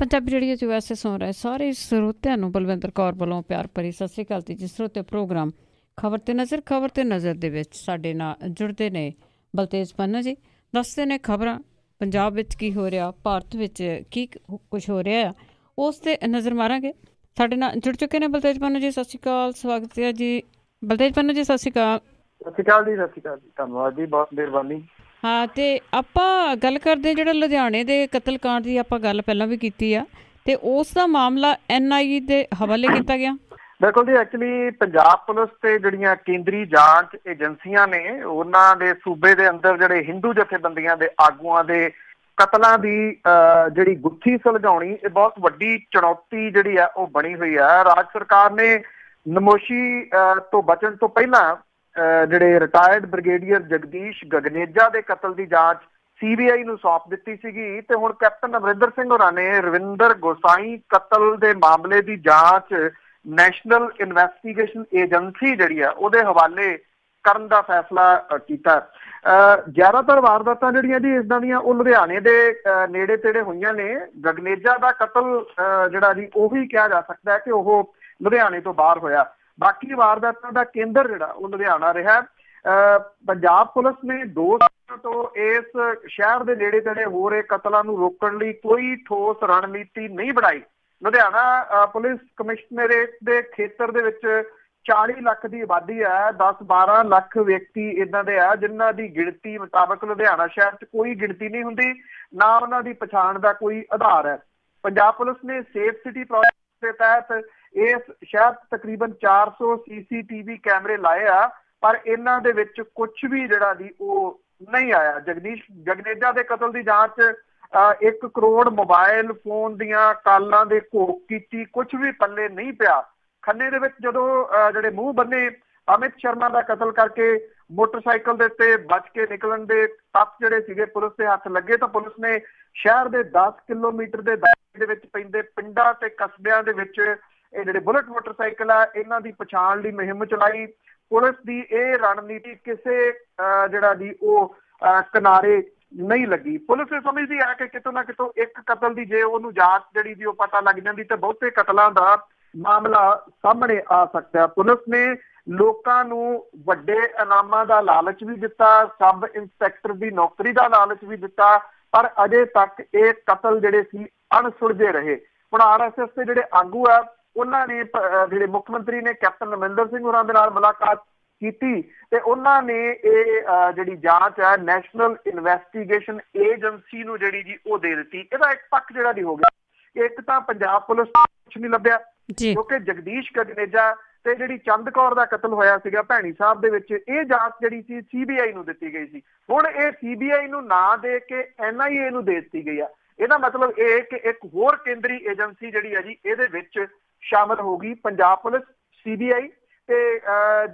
Punjabi radio 'ਚ ਵੈਸੇ ਸੁਣ ਰਹੇ ਸਾਰੇ ਸਰੋਤਿਆਂ ਨੂੰ ਬਲਵਿੰਦਰ ਕੌਰ ਵੱਲੋਂ ਪਿਆਰ ਭਰੀ ਸਤਿ ਸ੍ਰੀ ਅਕਾਲ ਜੀ ਸਰੋਤੇ ਪ੍ਰੋਗਰਾਮ ਖਬਰ ਤੇ ਨਜ਼ਰ, ਖਬਰ ਤੇ ਨਜ਼ਰ ਦੇ ਵਿੱਚ ਸਾਡੇ ਨਾਲ ਜੁੜਦੇ ਨੇ ਬਲਤੇਜ ਪੰਨਾ ਜੀ। ਦੱਸਦੇ ਨੇ ਖਬਰਾਂ, ਪੰਜਾਬ ਵਿੱਚ ਕੀ ਹੋ ਰਿਹਾ, ਭਾਰਤ ਵਿੱਚ ਕੀ ਕੁਝ ਹੋ ਰਿਹਾ ਉਸ ਤੇ ਨਜ਼ਰ ਮਾਰਾਂਗੇ। ਸਾਡੇ ਨਾਲ ਜੁੜ ਚੁੱਕੇ ਨੇ ਬਲਤੇਜ ਪੰਨਾ ਜੀ, ਸਤਿ ਸ੍ਰੀ ਅਕਾਲ, ਸਵਾਗਤ ਹੈ ਜੀ। ਬਲਤੇਜ ਪੰਨਾ ਜੀ, ਸਤਿ ਸ੍ਰੀ ਅਕਾਲ। ਸਤਿ ਸ਼੍ਰੀ ਅਕਾਲ ਜੀ, ਸਤਿ ਸ਼੍ਰੀ ਅਕਾਲ ਜੀ, ਧੰਨਵਾਦ ਜੀ, ਬਹੁਤ ਮਿਹਰਬਾਨੀ। ਹਾਂ, ਤੇ ਆਪਾਂ ਗੱਲ ਕਰਦੇ ਜਿਹੜਾ ਲੁਧਿਆਣੇ ਦੇ ਕਤਲकांड ਦੀ ਆਪਾਂ ਗੱਲ ਪਹਿਲਾਂ ਵੀ ਕੀਤੀ ਆ, ਤੇ ਉਸ ਦਾ ਮਾਮਲਾ ਐਨਆਈਏ ਦੇ ਹਵਾਲੇ ਕੀਤਾ ਗਿਆ? ਬਿਲਕੁਲ ਜੀ ਐਕਚੁਅਲੀ ਪੰਜਾਬ ਪੁਲਿਸ ਤੇ ਜਿਹੜੀਆਂ ਕੇਂਦਰੀ ਜਾਂਚ ਏਜੰਸੀਆਂ ਨੇ, ਉਹਨਾਂ ਦੇ ਸੂਬੇ ਦੇ ਅੰਦਰ ਜਿਹੜੇ ਹਿੰਦੂ ਜਥੇਬੰਦੀਆਂ ਦੇ ਆਗੂਆਂ ਦੇ ਕਤਲਾਂ ਦੀ ਜਿਹੜੀ ਗੁੱਥੀ ਸੁਲਝਾਉਣੀ, ਇਹ ਬਹੁਤ ਵੱਡੀ ਚੁਣੌਤੀ ਜਿਹੜੀ ਆ, ਉਹ ਬਣੀ ਹੋਈ ਆ। ਰਾਜ ਸਰਕਾਰ ਨੇ ਨਮੋਸ਼ੀ ਤੋਂ ਬਚਣ ਤੋਂ ਪਹਿਲਾਂ ਜਿਹੜੇ ਰਿਟਾਇਰਡ ਬ੍ਰਿਗੇਡੀਅਰ ਜਗਦੀਸ਼ ਗਗਨੇਜਾ ਦੇ ਕਤਲ ਦੀ ਜਾਂਚ ਸੀਬੀਆਈ ਨੂੰ ਸੌਂਪ ਦਿੱਤੀ ਸੀਗੀ ਤੇ ਹੁਣ ਕੈਪਟਨ ਅਮਰਿੰਦਰ ਸਿੰਘ ਹੋਰਾਂ ਨੇ ਰਵਿੰਦਰ ਗੋਸਾਈ ਕਤਲ ਦੇ ਮਾਮਲੇ ਦੀ ਜਾਂਚ ਨੈਸ਼ਨਲ ਇਨਵੈਸਟੀਗੇਸ਼ਨ ਏਜੰਸੀ ਜਿਹੜੀ ਆ ਉਹਦੇ ਹਵਾਲੇ ਕਰਨ ਦਾ ਫੈਸਲਾ ਕੀਤਾ। ਜ਼ਿਆਦਾਤਰ ਵਾਰਦਾਤਾਂ ਜਿਹੜੀਆਂ ਜੀ ਇਦਾਂ ਦੀਆਂ ਉਹ ਲੁਧਿਆਣੇ ਦੇ ਨੇੜੇ ਤੇੜੇ ਹੋਈਆਂ ਨੇ। ਗਗਨੇਜਾ ਦਾ ਕਤਲ ਜਿਹੜਾ ਜੀ ਉਹ ਵੀ ਕਿਹਾ ਜਾ ਸਕਦਾ ਹੈ ਕਿ ਉਹ ਲੁਧਿਆਣੇ ਤੋਂ ਬਾਹਰ ਹੋਇਆ। ਬਾਕੀ ਵਾਰਦਾਤਾਂ ਦਾ ਕੇਂਦਰ ਜਿਹੜਾ ਉਹ ਲੁਧਿਆਣਾ ਰਿਹਾ। ਪੰਜਾਬ ਪੁਲਿਸ ਨੇ 2 ਤੋਂ ਇਸ ਸ਼ਹਿਰ ਦੇ ਨੇੜੇ ਤੇੜੇ ਹੋ ਰਹੇ ਕਤਲਾਂ ਨੂੰ ਰੋਕਣ ਲਈ ਕੋਈ ਠੋਸ ਰਣਨੀਤੀ ਨਹੀਂ ਬਣਾਈ। ਲੁਧਿਆਣਾ ਪੁਲਿਸ ਕਮਿਸ਼ਨਰੇਟ ਦੇ ਖੇਤਰ ਦੇ ਵਿੱਚ 40 ਲੱਖ ਦੀ ਆਬਾਦੀ ਹੈ 10-12 ਲੱਖ ਵਿਅਕਤੀ ਇਦਾਂ ਦੇ ਆ ਜਿਨ੍ਹਾਂ ਦੀ ਗਿਣਤੀ ਮੁਤਾਬਕ ਲੁਧਿਆਣਾ ਸ਼ਹਿਰ 'ਚ ਕੋਈ ਗਿਣਤੀ ਨਹੀਂ ਹੁੰਦੀ, ਨਾ ਉਹਨਾਂ ਦੀ ਪਛਾਣ ਦਾ ਕੋਈ ਆਧਾਰ ਹੈ। ਪੰਜਾਬ ਪੁਲਿਸ ਨੇ ਸੇਫ ਸਿਟੀ ਪ੍ਰੋਜੈਕਟ ਦੇ ਤਹਿਤ ਇਸ ਸ਼ਹਿਰ ਤਕਰੀਬਨ 400 ਸੀਸੀਟੀਵੀ ਕੈਮਰੇ ਲਾਏ ਆ, ਪਰ ਇਹਨਾਂ ਦੇ ਵਿੱਚ ਕੁਝ ਵੀ ਜਿਹੜਾ ਦੀ ਉਹ ਨਹੀਂ ਆਇਆ। ਜਗਦੀਸ਼ ਜਗਨੇਜਾ ਦੇ ਕਤਲ ਦੀ ਜਾਂਚ 1 ਕਰੋੜ ਮੋਬਾਈਲ ਫੋਨ ਦੀਆਂ ਕਾਲਾਂ ਦੇ ਘੋਖ ਕੀਤੀ ਕੁਝ ਵੀ ਪੱਲੇ ਨਹੀਂ ਪਿਆ। ਖੰਨੇ ਦੇ ਵਿੱਚ ਜਦੋਂ ਜਿਹੜੇ ਮੂੰਹ ਬੰਨੇ ਅਮਿਤ ਸ਼ਰਮਾ ਦਾ ਕਤਲ ਕਰਕੇ ਮੋਟਰਸਾਈਕਲ ਦੇ ਉੱਤੇ ਬਚ ਕੇ ਨਿਕਲਣ ਦੇ ਤੱਤ ਜਿਹੜੇ ਸੀਗੇ ਪੁਲਿਸ ਦੇ ਹੱਥ ਲੱਗੇ, ਤਾਂ ਪੁਲਿਸ ਨੇ ਸ਼ਹਿਰ ਦੇ 10 ਕਿਲੋਮੀਟਰ ਦੇ ਦਾਇਰੇ ਦੇ ਵਿੱਚ ਪੈਂਦੇ ਪਿੰਡਾਂ ਤੇ ਕਸਬਿਆਂ ਦੇ ਵਿੱਚ ਇਹ ਜਿਹੜੇ ਬੁਲਟ ਮੋਟਰਸਾਈਕਲ ਆ, ਇਹਨਾਂ ਦੀ ਪਛਾਣ ਲਈ ਮੁਹਿੰਮ ਚਲਾਈ। ਪੁਲਿਸ ਦੀ ਇਹ ਰਣਨੀਤੀ ਕਿਸੇ ਜਿਹੜਾ ਦੀ ਉਹ ਕਿਨਾਰੇ ਨਹੀਂ ਲੱਗੀ। ਪੁਲਿਸ ਇਹ ਸਮਝਦੀ ਆ ਕਿ ਕਿਤੋਂ ਨਾ ਕਿਤੋਂ ਇੱਕ ਕਤਲ ਦੀ ਜੇ ਉਹਨੂੰ ਜਾਂਚ ਜਿਹੜੀ ਦੀ ਉਹ ਪਤਾ ਲੱਗ ਜਾਂਦੀ ਤੇ ਬਹੁਤੇ ਕਤਲਾਂ ਦਾ ਮਾਮਲਾ ਸਾਹਮਣੇ ਆ ਸਕਦਾ। ਪੁਲਿਸ ਨੇ ਲੋਕਾਂ ਨੂੰ ਵੱਡੇ ਇਨਾਮਾਂ ਦਾ ਲਾਲਚ ਵੀ ਦਿੱਤਾ, ਸਬ ਇੰਸਪੈਕਟਰ ਦੀ ਨੌਕਰੀ ਦਾ ਲਾਲਚ ਵੀ ਦਿੱਤਾ, ਪਰ ਅਜੇ ਤੱਕ ਇਹ ਕਤਲ ਜਿਹੜੇ ਸੀ ਅਣਸੁਲਝੇ ਰਹੇ। ਹੁਣ ਆਰਐਸਐਸ ਦੇ ਜਿਹੜੇ ਆਗੂ ਆ ਉਹਨਾਂ ਨੇ ਜਿਹੜੇ ਮੁੱਖ ਮੰਤਰੀ ਨੇ ਕੈਪਟਨ ਅਮਰਿੰਦਰ ਸਿੰਘ ਹੋਰਾਂ ਦੇ ਨਾਲ ਮੁਲਾਕਾਤ ਕੀਤੀ ਤੇ ਉਹਨਾਂ ਨੇ ਇਹ ਜਿਹੜੀ ਜਾਂਚ ਹੈ ਨੈਸ਼ਨਲ ਇਨਵੈਸਟੀਗੇਸ਼ਨ ਏਜੰਸੀ ਨੂੰ ਜਿਹੜੀ ਜੀ ਉਹ ਦੇ ਦਿੱਤੀ। ਇਹਦਾ ਇੱਕ ਪੱਖ ਜਿਹੜਾ ਦੀ ਹੋ ਗਿਆ ਇੱਕ ਤਾਂ ਪੰਜਾਬ ਪੁਲਿਸ ਕੁਝ ਨਹੀਂ ਲੱਭਿਆ ਕਿਉਂਕਿ ਜਗਦੀਸ਼ ਕਗਨੇਜਾ ਤੇ ਜਿਹੜੀ ਚੰਦ ਕੌਰ ਦਾ ਕਤਲ ਹੋਇਆ ਸੀਗਾ ਭੈਣੀ ਸਾਹਿਬ ਦੇ ਵਿੱਚ ਇਹ ਜਾਂਚ ਜਿਹੜੀ ਸੀ ਸੀਬੀਆਈ ਨੂੰ ਦਿੱਤੀ ਗਈ ਸੀ। ਹੁਣ ਇਹ ਸੀਬੀਆਈ ਨੂੰ ਨਾ ਦੇ ਕੇ ਐਨਆਈਏ ਨੂੰ ਦੇ ਦਿੱਤੀ ਗਈ ਆ। ਇਹਦਾ ਮਤਲਬ ਇਹ ਕਿ ਇੱਕ ਹੋਰ ਕੇਂਦਰੀ ਏਜੰਸੀ ਜਿਹੜੀ ਹੈ ਜੀ ਇਹਦੇ ਵਿੱਚ ਸ਼ਾਮਲ ਹੋਗੀ ਪੰਜਾਬ ਪੁਲਿਸ ਸੀਬੀਆਈ ਤੇ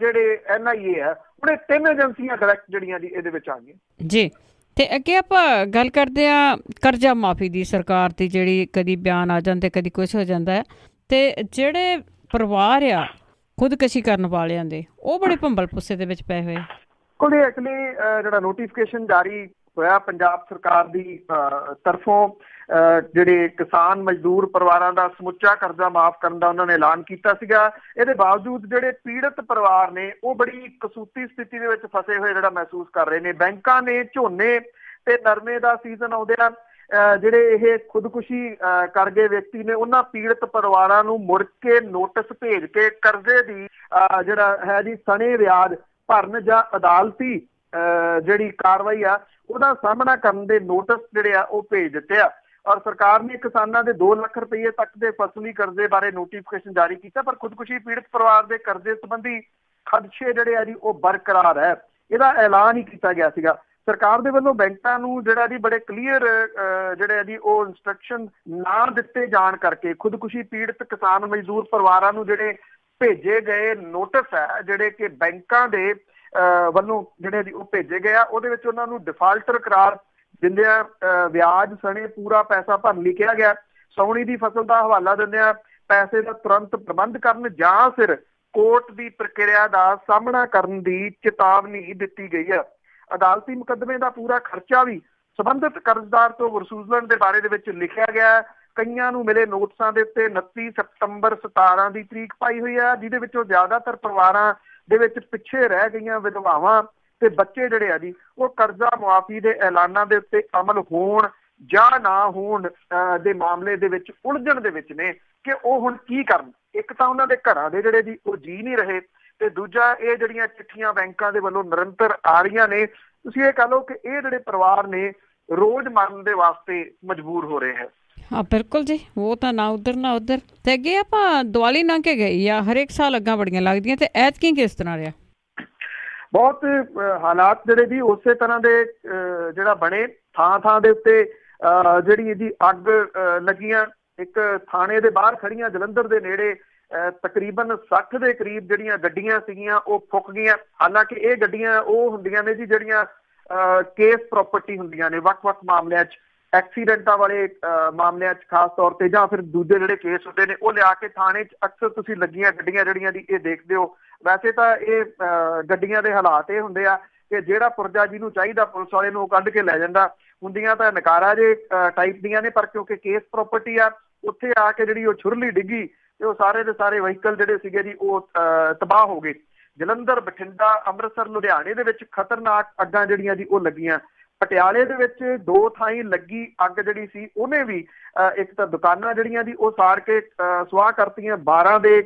ਜਿਹੜੇ ਐਨਆਈਏ ਆ ਉਹਨੇ ਤਿੰਨ ਏਜੰਸੀਆਂ ਡਾਇਰੈਕਟ ਜਿਹੜੀਆਂ ਦੀ ਇਹਦੇ ਵਿੱਚ ਆ ਗਈਆਂ। ਜੀ ਤੇ ਅੱਗੇ ਆਪਾਂ ਗੱਲ ਕਰਦੇ ਆ ਕਰਜ਼ਾ ਮਾਫੀ ਦੀ ਸਰਕਾਰ ਦੀ ਜਿਹੜੀ ਕਦੀ ਬਿਆਨ ਆ ਜਾਂਦੇ ਕਦੀ ਕੁਝ ਹੋ ਜਾਂਦਾ ਤੇ ਜਿਹੜੇ ਪਰਿਵਾਰ ਆ ਖੁਦਕਸ਼ੀ ਕਰਨ ਵਾਲਿਆਂ ਦੇ ਉਹ ਬੜੇ ਭੰਬਲ ਪੁੱਸੇ ਦੇ ਵਿੱਚ ਪਏ ਹੋਏ ਕੋਈ ਐਕਚੁਅਲੀ ਜਿਹੜਾ ਨੋਟੀਫਿਕੇਸ਼ਨ ਜਾਰੀ ਹੋਇਆ ਪੰਜਾਬ ਸਰਕਾਰ ਦੀ ਤਰਫੋਂ ਜਿਹੜੇ ਕਿਸਾਨ ਮਜ਼ਦੂਰ ਪਰਿਵਾਰਾਂ ਦਾ ਸਮੁੱਚਾ ਕਰਜ਼ਾ ਮਾਫ ਕਰਨ ਦਾ ਉਹਨਾਂ ਨੇ ਐਲਾਨ ਕੀਤਾ ਸੀਗਾ। ਇਹਦੇ ਬਾਵਜੂਦ ਜਿਹੜੇ ਪੀੜਤ ਪਰਿਵਾਰ ਨੇ, ਉਹ ਬੜੀ ਕਸੂਤੀ ਸਥਿਤੀ ਦੇ ਵਿੱਚ ਫਸੇ ਹੋਏ ਜਿਹੜਾ ਮਹਿਸੂਸ ਕਰ ਰਹੇ ਨੇ। ਬੈਂਕਾਂ ਨੇ ਝੋਨੇ ਤੇ ਨਰਮੇ ਦਾ ਸੀਜ਼ਨ ਆਉਂਦਿਆਂ ਜਿਹੜੇ ਇਹ ਖੁਦਕੁਸ਼ੀ ਕਰ ਗਏ ਵਿਅਕਤੀ ਨੇ, ਉਹਨਾਂ ਪੀੜਤ ਪਰਿਵਾਰਾਂ ਨੂੰ ਮੁੜ ਕੇ ਨੋਟਿਸ ਭੇਜ ਕੇ ਕਰਜ਼ੇ ਦੀ ਜਿਹੜਾ ਹੈ ਜੀ ਸਣੇ ਵਿਆਜ ਭਰਨ ਜਾਂ ਅਦਾਲਤੀ ਜਿਹੜੀ ਕਾਰਵਾਈ ਆ, ਉਹਦਾ ਸਾਹਮਣਾ ਕਰਨ ਦੇ ਨੋਟਿਸ ਜਿਹੜੇ ਆ, ਉਹ ਭੇਜ ਦਿੱਤੇ ਆ। ਔਰ ਸਰਕਾਰ ਨੇ ਕਿਸਾਨਾਂ ਦੇ 2 ਲੱਖ ਰੁਪਏ ਤੱਕ ਦੇ ਫਸਲੀ ਕਰਜ਼ੇ ਬਾਰੇ ਨੋਟੀਫਿਕੇਸ਼ਨ ਜਾਰੀ ਕੀਤਾ, ਪਰ ਖੁਦਕੁਸ਼ੀ ਪੀੜਤ ਪਰਿਵਾਰ ਦੇ ਕਰਜ਼ੇ ਸੰਬੰਧੀ ਖਦਸ਼ੇ ਜਿਹੜੇ ਆ ਜੀ, ਉਹ ਬਰਕਰਾਰ ਹੈ। ਇਹਦਾ ਐਲਾਨ ਹੀ ਕੀਤਾ ਗਿਆ ਸੀਗਾ। ਸਰਕਾਰ ਦੇ ਵੱਲੋਂ ਬੈਂਕਾਂ ਨੂੰ ਜਿਹੜਾ ਜੀ, ਬੜੇ ਕਲੀਅਰ ਜਿਹੜੇ ਆ ਜੀ, ਉਹ ਇਨਸਟਰਕਸ਼ਨ ਨਾ ਦਿੱਤੇ ਜਾਣ ਕਰਕੇ ਖੁਦਕੁਸ਼ੀ ਪੀੜਤ ਕਿਸਾਨ ਮਜ਼ਦੂਰ ਪਰਿਵਾਰਾਂ ਨੂੰ ਜਿਹੜੇ ਭੇਜੇ ਗਏ ਨੋਟਿਸ ਹੈ, ਜਿਹੜੇ ਕਿ ਬੈਂਕਾਂ ਦੇ ਵੱਲੋਂ ਜਿਹੜੇ ਜੀ, ਉਹ ਭੇਜੇ ਗਏ ਆ, ਉਹਦੇ ਵਿੱਚ ਉਹਨਾਂ ਨੂੰ ਡਿਫਾਲਟਰ ਕਰਾਰ ਦਿੰਦਿਆਂ ਵਿਆਜ ਸਣੇ ਪੂਰਾ ਪੈਸਾ ਭਰਨ ਲਈ ਕਿਹਾ ਗਿਆ। ਸੌਣੀ ਦੀ ਫਸਲ ਦਾ ਹਵਾਲਾ ਦਿੰਦਿਆਂ ਪੈਸੇ ਦਾ ਤੁਰੰਤ ਪ੍ਰਬੰਧ ਕਰਨ ਜਾਂ ਫਿਰ ਕੋਰਟ ਦੀ ਪ੍ਰਕਿਰਿਆ ਦਾ ਸਾਹਮਣਾ ਕਰਨ ਦੀ ਚੇਤਾਵਨੀ ਦਿੱਤੀ ਗਈ ਹੈ ਅਦਾਲਤੀ ਮੁਕੱਦਮੇ ਦਾ ਪੂਰਾ ਖਰਚਾ ਵੀ ਸਬੰਧਿਤ ਕਰਜ਼ਦਾਰ ਤੋਂ ਵਸੂਲਣ ਦੇ ਬਾਰੇ ਦੇ ਵਿੱਚ ਲਿਖਿਆ ਗਿਆ ਕਈਆਂ ਨੂੰ ਮਿਲੇ ਨੋਟਿਸਾਂ ਦੇ ਉੱਤੇ 29 ਸਤੰਬਰ 17 ਦੀ ਤਰੀਕ ਪਾਈ ਹੋਈ ਹੈ ਜਿਹਦੇ ਵਿੱਚੋਂ ਜ਼ਿਆਦਾਤਰ ਪਰਿਵਾਰਾਂ ਦੇ ਵਿੱਚ ਪਿੱਛੇ ਰਹਿ ਗਈਆਂ ਵਿਧਵਾਵਾਂ ਤੇ ਬੱਚੇ ਜਿਹੜੇ ਆ ਜੀ, ਉਹ ਕਰਜ਼ਾ ਮੁਆਫੀ ਦੇ ਐਲਾਨਾਂ ਦੇ ਉੱਤੇ ਅਮਲ ਹੋਣ ਜਾਂ ਨਾ ਹੋਣ ਦੇ ਮਾਮਲੇ ਦੇ ਵਿੱਚ ਉਲਝਣ ਦੇ ਵਿੱਚ ਨੇ ਕਿ ਉਹ ਹੁਣ ਕੀ ਕਰਨ। ਇੱਕ ਤਾਂ ਉਹਨਾਂ ਦੇ ਘਰਾਂ ਦੇ ਜਿਹੜੇ ਜੀ, ਉਹ ਜੀ ਨਹੀਂ ਰਹੇ ਤੇ ਦੂਜਾ ਇਹ ਜਿਹੜੀਆਂ ਚਿੱਠੀਆਂ ਬੈਂਕਾਂ ਦੇ ਵੱਲੋਂ ਨਿਰੰਤਰ ਆ ਰਹੀਆਂ ਨੇ, ਤੁਸੀਂ ਇਹ ਕਹ ਲਓ ਕਿ ਇਹ ਜਿਹੜੇ ਪਰਿਵਾਰ ਨੇ, ਰੋਜ਼ ਮਰਨ ਦੇ ਵਾਸਤੇ ਮਜਬੂਰ ਹੋ ਰਹੇ ਹੈ। ਹਾਂ, ਬਿਲਕੁਲ ਜੀ, ਉਹ ਤਾਂ ਨਾ ਉਧਰ ਨਾ ਉਧਰ। ਤੇ ਅੱਗੇ ਆਪਾਂ ਦੀਵਾਲੀ ਲੰਘ ਕੇ ਗਈ ਆ ਹਰੇਕ ਸਾਲ ਅੱਗਾ ਬੜੀਆਂ ਲੱਗਦੀਆਂ ਤੇ ਐਤਕੀ ਕਿਸ ਤਰ੍ਹਾਂ ਰਿਹਾ? ਬਹੁਤ ਹਾਲਾਤ ਜਿਹੜੇ ਜੀ ਉਸੇ ਤਰ੍ਹਾਂ ਦੇ ਜਿਹੜਾ ਬਣੇ, ਥਾਂ ਥਾਂ ਦੇ ਉੱਤੇ ਜਿਹੜੀ ਇਹਦੀ ਅੱਗ ਲੱਗੀਆਂ, ਇੱਕ ਥਾਣੇ ਦੇ ਬਾਹਰ ਖੜੀਆਂ, ਜਲੰਧਰ ਦੇ ਨੇੜੇ ਤਕਰੀਬਨ 60 ਦੇ ਕਰੀਬ ਜਿਹੜੀਆਂ ਗੱਡੀਆਂ ਸੀਗੀਆਂ, ਉਹ ਫੁੱਕ ਗਈਆਂ। ਹਾਲਾਂਕਿ ਇਹ ਗੱਡੀਆਂ ਉਹ ਹੁੰਦੀਆਂ ਨੇ ਜੀ ਜਿਹੜੀਆਂ ਕੇਸ ਪ੍ਰਾਪਰਟੀ ਹੁੰਦੀਆਂ ਨੇ, ਵੱਖ-ਵੱਖ ਮਾਮਲਿਆਂ 'ਚ। ਐਕਸੀਡੈਂਟਾਂ ਵਾਲੇ ਮਾਮਲਿਆਂ 'ਚ ਖਾਸ ਤੌਰ ਤੇ ਜਾਂ ਫਿਰ ਦੂਜੇ ਜਿਹੜੇ ਕੇਸ ਹੁੰਦੇ ਨੇ, ਉਹ ਲਿਆ ਕੇ ਥਾਣੇ 'ਚ ਅਕਸਰ ਤੁਸੀਂ ਲੱਗੀਆਂ ਗੱਡੀਆਂ ਜਿਹੜੀਆਂ ਦੀ ਇਹ ਦੇਖਦੇ ਹੋ। ਵੈਸੇ ਤਾਂ ਇਹ ਗੱਡੀਆਂ ਦੇ ਹਾਲਾਤ ਇਹ ਹੁੰਦੇ ਆ ਕਿ ਜਿਹੜਾ ਪੁਰਜਾ ਜਿਹਨੂੰ ਚਾਹੀਦਾ ਪੁਲਿਸ ਵਾਲੇ ਨੂੰ ਉਹ ਕੱਢ ਕੇ ਲੈ ਜਾਂਦਾ। ਹੁੰਦੀਆਂ ਤਾਂ ਨਕਾਰਾ ਜੇ ਟਾਈਪ ਦੀਆਂ ਨੇ, ਪਰ ਕਿਉਂਕਿ ਕੇਸ ਪ੍ਰਾਪਰਟੀ ਆ, ਉੱਥੇ ਆ ਕੇ ਜਿਹੜੀ ਉਹ ਛੁਰਲੀ ਡਿੱਗੀ ਤੇ ਉਹ ਸਾਰੇ ਦੇ ਸਾਰੇ ਵਹੀਕਲ ਜਿਹੜੇ ਸੀਗੇ ਜੀ, ਉਹ ਤਬਾਹ ਹੋ ਗਏ। ਜਲੰਧਰ, ਬਠਿੰਡਾ, ਅੰਮ੍ਰਿਤਸਰ, ਲੁਧਿਆਣੇ ਦੇ ਵਿੱਚ ਖਤਰਨਾਕ ਅੱਗਾਂ ਜਿਹੜੀਆਂ ਜੀ ਉਹ ਲੱਗੀਆਂ। ਪਟਿਆਲੇ ਦੇ ਵਿੱਚ ਦੋ ਥਾਈਂ ਲੱਗੀ ਅੱਗ ਜਿਹੜੀ ਸੀ, ਉਹਨੇ ਵੀ ਇੱਕ ਤਾਂ ਦੁਕਾਨਾਂ ਜਿਹੜੀਆਂ ਦੀ, ਉਹ ਸਾੜ ਕੇ ਸਵਾਹ ਕਰਤੀਆਂ। 12 ਦੇ